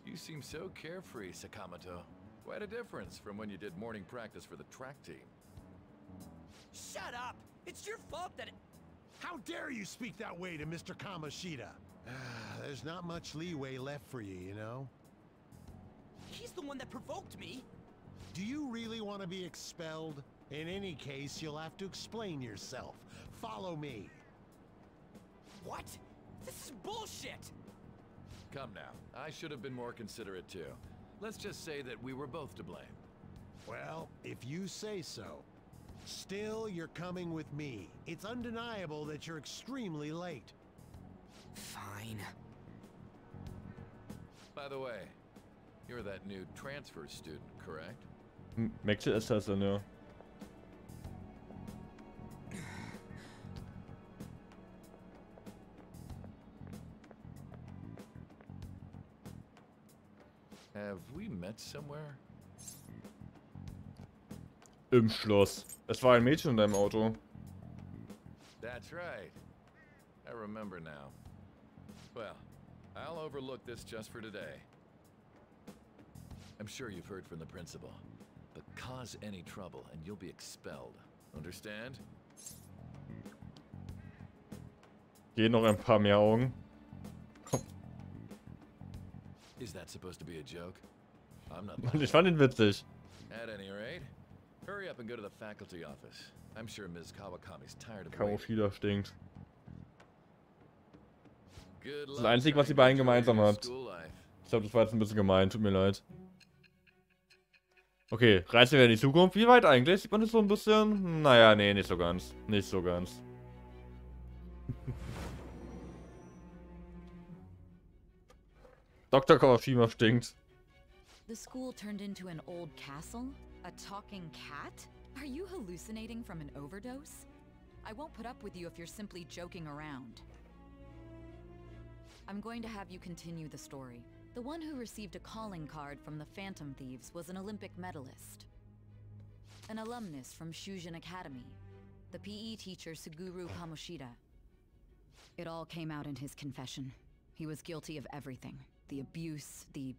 You seem so carefree, Sakamoto. Quite a difference from when you did morning practice for the track team. Shut up! It's your fault that it... How dare you speak that way to Mr. Kamoshida? Ah, there's not much leeway left for you, you know? He's the one that provoked me. Do you really want to be expelled? In any case, you'll have to explain yourself. Follow me. What? This is bullshit! Come now. I should have been more considerate too. Let's just say that we were both to blame. Well, if you say so. Still, you're coming with me. It's undeniable that you're extremely late. Fine. By the way, you're that new transfer student, correct? M- Max ist das dann, ja. Have we met somewhere? Im Schloss. Es war ein Mädchen in deinem Auto. That's right. I remember now. Well, I'll overlook this just for today. I'm sure you've heard from the principal, but cause any trouble and you'll be expelled. Understand? Gehen noch ein paar mehr Augen. Is that supposed to be a joke? I'm not. *laughs* Ich fand ihn witzig. At any rate, hurry up and go to the faculty office. I'm sure Ms. Kawakami's tired of. Kamofieder stinkt. Das luck Einzige, was die beiden gemeinsam hat. Ich glaube, das war jetzt ein bisschen gemein. Tut mir leid. Okay, reisen wir in die Zukunft. Wie weit eigentlich? Sieht man das so ein bisschen? Naja, nee, nicht so ganz. Nicht so ganz. Dr. Kawashima stinkt. The school turned into an old castle? A talking cat? Are you hallucinating from an overdose? I won't put up with you if you're simply joking around. I'm going to have you continue the story. The one who received a calling card from the Phantom Thieves was an Olympic medalist. An alumnus from Shujin Academy. The PE teacher Suguru Kamoshida. It all came out in his confession. He was guilty of everything. The abuse, the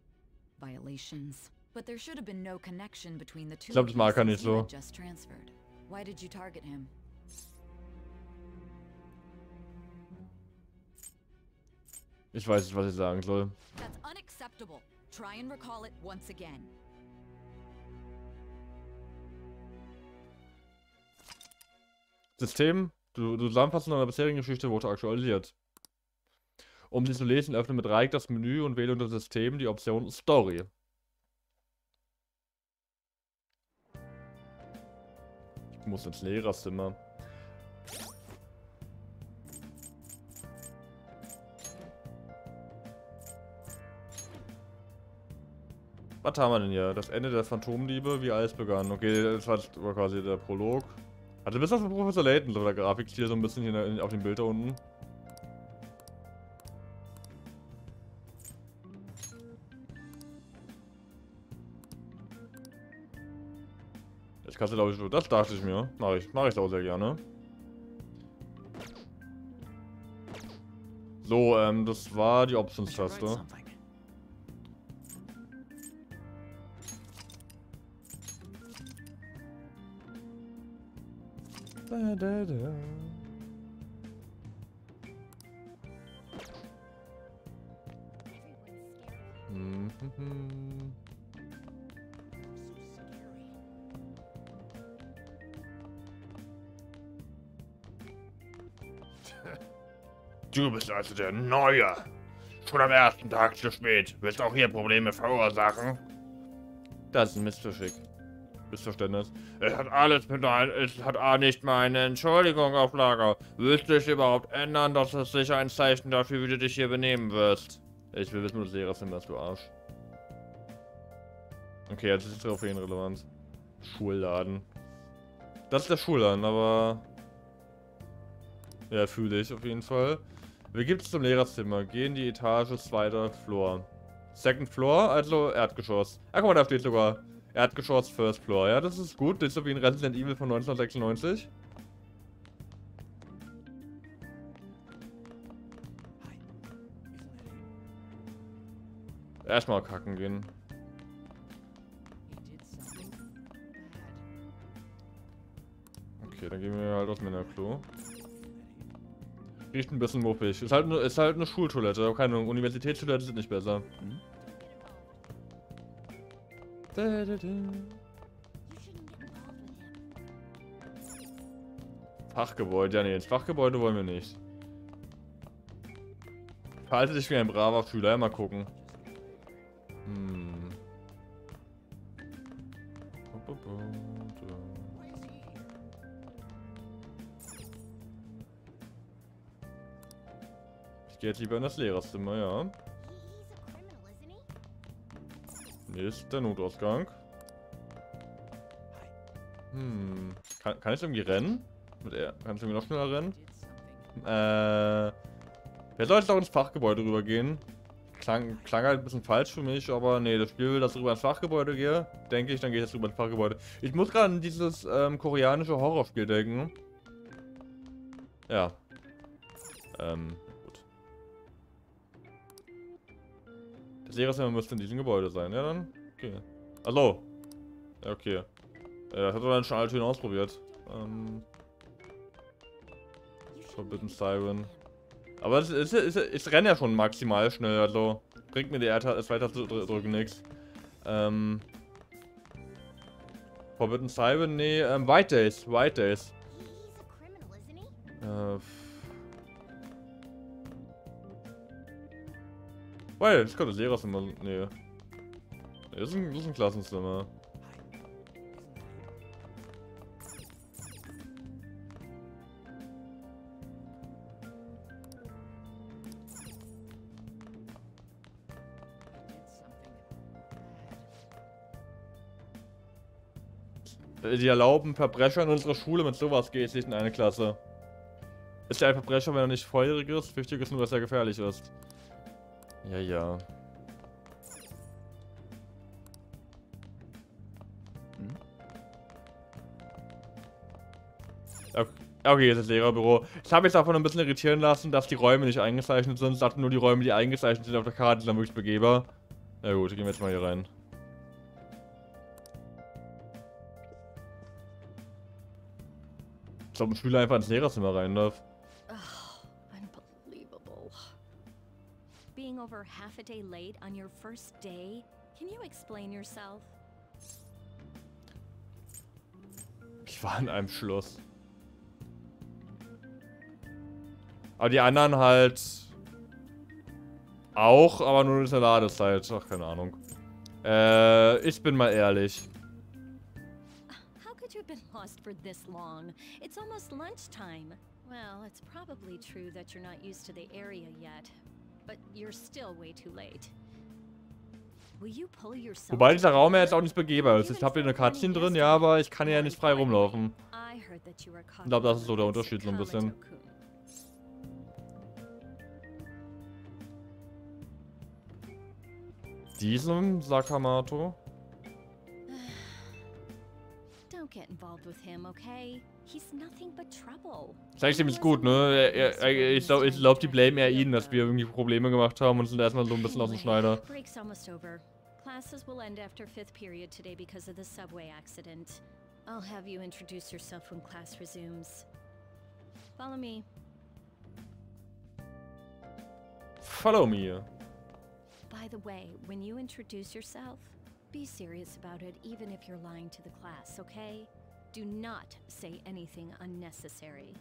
violations. But there should have been no connection between the two glaub, das mag er cases nicht you so. just transferred. Why did you target him? Ich weiß nicht, was ich sagen soll. That's unacceptable. Try and recall it once again. System, du, du Zusammenfassung deiner bisherigen Geschichte wurde aktualisiert. Um sie zu lesen, öffne mit Dreieck das Menü und wähle unter System die Option Story. Ich muss ins Lehrerzimmer. Was haben wir denn hier? Das Ende der Phantomliebe, wie alles begann. Okay, das war quasi der Prolog. Also bis auf Professor Layton, so der Grafikstil so ein bisschen hier auf dem Bild da unten. Kann glaube ich, das dachte ich mir. Mache ich, mache ich auch sehr gerne. So, ähm, das war die Options-Taste. Mhm. Du bist also der Neue. Schon am ersten Tag zu spät. Willst auch hier Probleme verursachen? Das ist ein Missgeschick. Missverständnis. Es hat alles mit ein, es hat A nicht meine Entschuldigung auf Lager. Willst du dich überhaupt ändern? Das ist sicher ein Zeichen dafür, wie du dich hier benehmen wirst. Ich will wissen, wo das Lehrerzimmer ist, du Arsch. Okay, jetzt ist es trophäenrelevant. Schulladen. Das ist der Schulladen, aber... Ja, fühle ich auf jeden Fall. Gibt es zum Lehrerzimmer? Geh in die Etage, zweiter Floor. Second Floor, also Erdgeschoss. Ah, guck mal, da steht sogar Erdgeschoss, First Floor. Ja, das ist gut. Das ist so wie ein Resident Evil von 1996. Erstmal kacken gehen. Okay, dann gehen wir halt aus meiner Klo. Riecht ein bisschen muffig. Ist halt, ne, ist halt eine Schultoilette, aber keine Universitätstoilette sind nicht besser. Da, da, da. Fachgebäude, ja nee, ins Fachgebäude wollen wir nicht. Verhalte dich wie ein braver Schüler, ja, mal gucken. Gehe jetzt lieber in das Lehrerzimmer, ja. Hier Notausgang. Hm. Kann, kann ich irgendwie rennen? Mit er. Kann ich irgendwie noch schneller rennen? Äh. Wer soll jetzt auch ins Fachgebäude rübergehen? Klang, klang halt ein bisschen falsch für mich, aber nee, das Spiel will, dass ich rüber ins Fachgebäude gehe. Denke ich, dann gehe ich jetzt rüber ins Fachgebäude. Ich muss gerade an dieses ähm, koreanische Horrorspiel denken. Ja. Ähm, Das Lehrerzimmer müsste in diesem Gebäude sein, ja dann? Okay. Hallo. Ja, okay. Äh, das hat er dann schon alle Türen ausprobiert. Ähm. Forbidden Siren. Aber es, es, es, es rennt ja schon maximal schnell, also bringt mir die R weiter zu drücken nichts. Ähm. Forbidden Siren, nee, ähm, White Days, White Days. Äh. Weil, das kommt das Lehrerzimmer, nee. Das ist ein, das ist ein Klassenzimmer. Die erlauben Verbrecher in unserer Schule mit sowas geht nicht in eine Klasse. Ist ja ein Verbrecher, wenn er nicht feurig ist. Wichtig ist nur, dass er gefährlich ist. Ja, ja. Okay, jetzt das Lehrerbüro. Ich habe jetzt davon ein bisschen irritieren lassen, dass die Räume nicht eingezeichnet sind. Ich dachte nur, die Räume, die eingezeichnet sind auf der Karte, sind dann wirklich begehbar. Na gut, gehen wir jetzt mal hier rein. Ich glaube, ein Schüler einfach ins Lehrerzimmer rein darf. Over half a day late on your first day? Can you explain yourself? Ich war in einem Schloss. Aber die anderen halt auch, aber nur in der Ladezeit. Ach, keine Ahnung. Äh, ich bin mal ehrlich. How could you have been lost for this long? It's almost lunchtime. Well, it's probably true that you're not used to the area yet, but you're still way too late. Will you pull yourself Wobei dieser Raum ja jetzt auch nicht begehbar ist. Ich habe hier eine Cutscene drin, ja, aber ich kann ja nicht frei rumlaufen. Ich glaube, das ist so der Unterschied so ein bisschen. Diesem Sakamoto? *sighs* Don't get involved with him, okay? He's nothing but trouble. Ist gut, ne? Er, er, ich glaube, glaub, die blame eher ihn, dass wir irgendwie Probleme gemacht haben und sind erstmal so ein bisschen aus dem Schneider. Break's almost over. Classes will end after fifth period today because of the subway accident. I'll have you introduce yourself when class resumes. Follow me. Follow me. By the way, when you introduce yourself, be serious about it even if you're lying to the class, okay? Do not say anything unnecessary.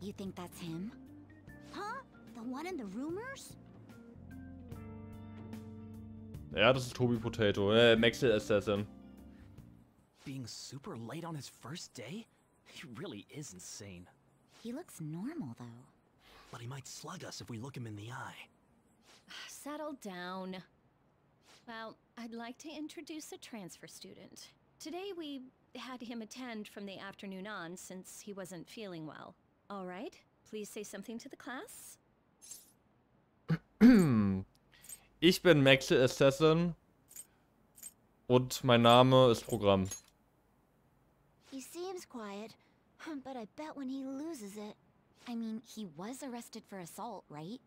You think that's him? Huh? The one in the rumors? Ja, das ist Toby Potato, äh, Maxi Assassin. Being super late on his first day? He really is insane. He looks normal, though. But he might slug us if we look him in the eye. Settle down. Well, I'd like to introduce a transfer student. Today we had him attend from the afternoon on since he wasn't feeling well. All right, please say something to the class. *clears throat* Ich bin Maxi Assassin und mein Name ist Programm. He seems quiet, *laughs* but I bet when he loses it... I mean, he was arrested for assault, right?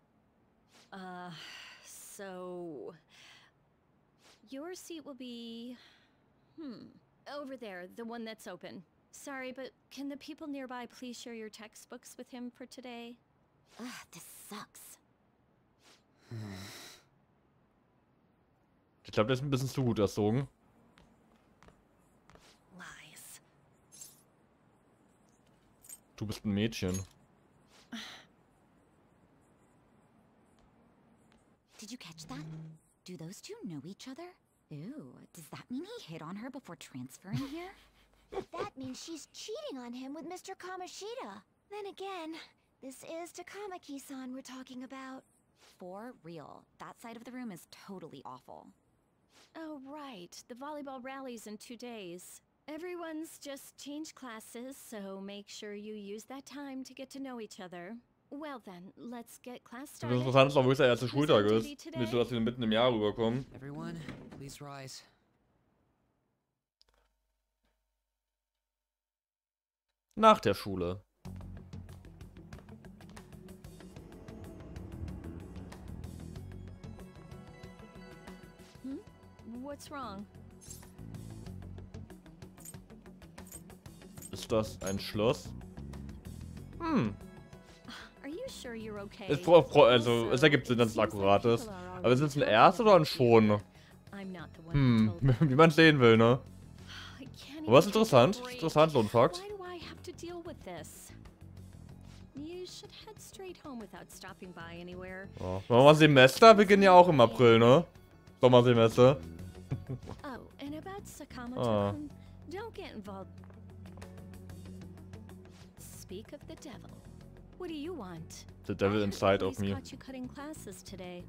Uh, so... Your seat will be... Hmm. Over there, the one that's open. Sorry, but can the people nearby please share your textbooks with him for today? Ugh, this sucks. *sighs* Ich glaube, der ist ein bisschen zu gut erzogen. Lies. Du bist ein Mädchen. Did you catch that? Do those two know each other? Ew, does that mean he hit on her before transferring *laughs* here? That means she's cheating on him with Mr. Kamoshida. Then again, this is Takamaki-san we're talking about. For real, that side of the room is totally awful. Oh, right. The volleyball rally's in two days. Everyone's just changed classes, so make sure you use that time to get to know each other. Well then, let's get class Das started. Interessante ist auch, wo ist der erste Schultag ist. Nicht so, dass wir mitten im Jahr rüberkommen. Everyone, please rise. Nach der Schule. Hmm? What's wrong? Ist das ein Schloss? Hm. You're okay? Es, pro- pro- also, es ergibt Sinn, dass es akkurat ist. Aber ist es ein erst oder ein schon? Hm, *laughs* wie man es sehen will, ne? *sighs* Aber was even interessant, interessant, so ein Fakt. Ja. Sommersemester beginnen ja auch im April, ne? Sommersemester. *laughs* Oh, Ah. Speak of the devil. What do you want? The devil inside of Police me. caught you cutting classes today.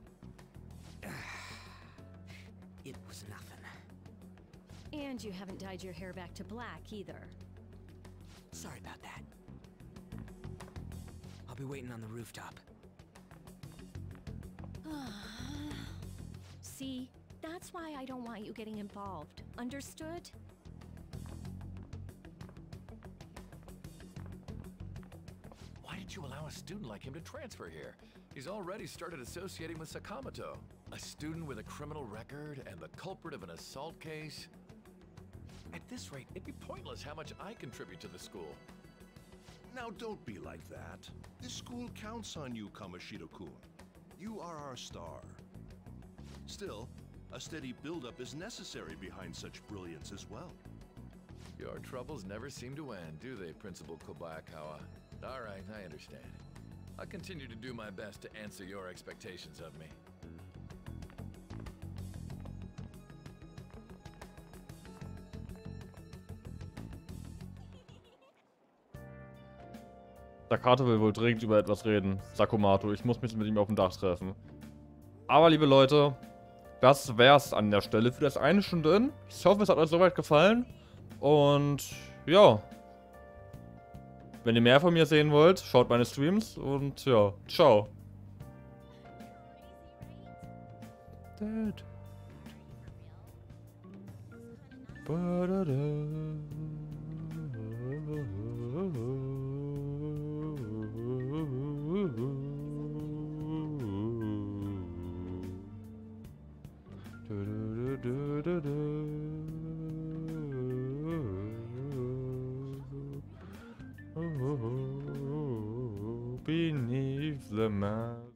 *sighs* It was nothing. And you haven't dyed your hair back to black either. Sorry about that. I'll be waiting on the rooftop. *sighs* See, that's why I don't want you getting involved. Understood? A student like him to transfer here? He's already started associating with Sakamoto. A student with a criminal record and the culprit of an assault case. At this rate, it'd be pointless how much I contribute to the school. Now don't be like that. This school counts on you, Kamoshida-kun. You are our star. Still, a steady buildup is necessary behind such brilliance as well. Your troubles never seem to end, do they, Principal Kobayakawa? All right, I understand. I'll continue to do my best to answer your expectations of me. Sakato will wohl dringend über etwas reden. Sakumato, ich muss mich mit ihm auf dem Dach treffen. Aber liebe Leute, das wär's an der Stelle für das eine Stunde in. Ich hoffe, es hat euch soweit gefallen. Und ja. Wenn ihr mehr von mir sehen wollt, schaut meine Streams und ja, ciao. Dead. Du-du-du-du-du-du. beneath the mountain.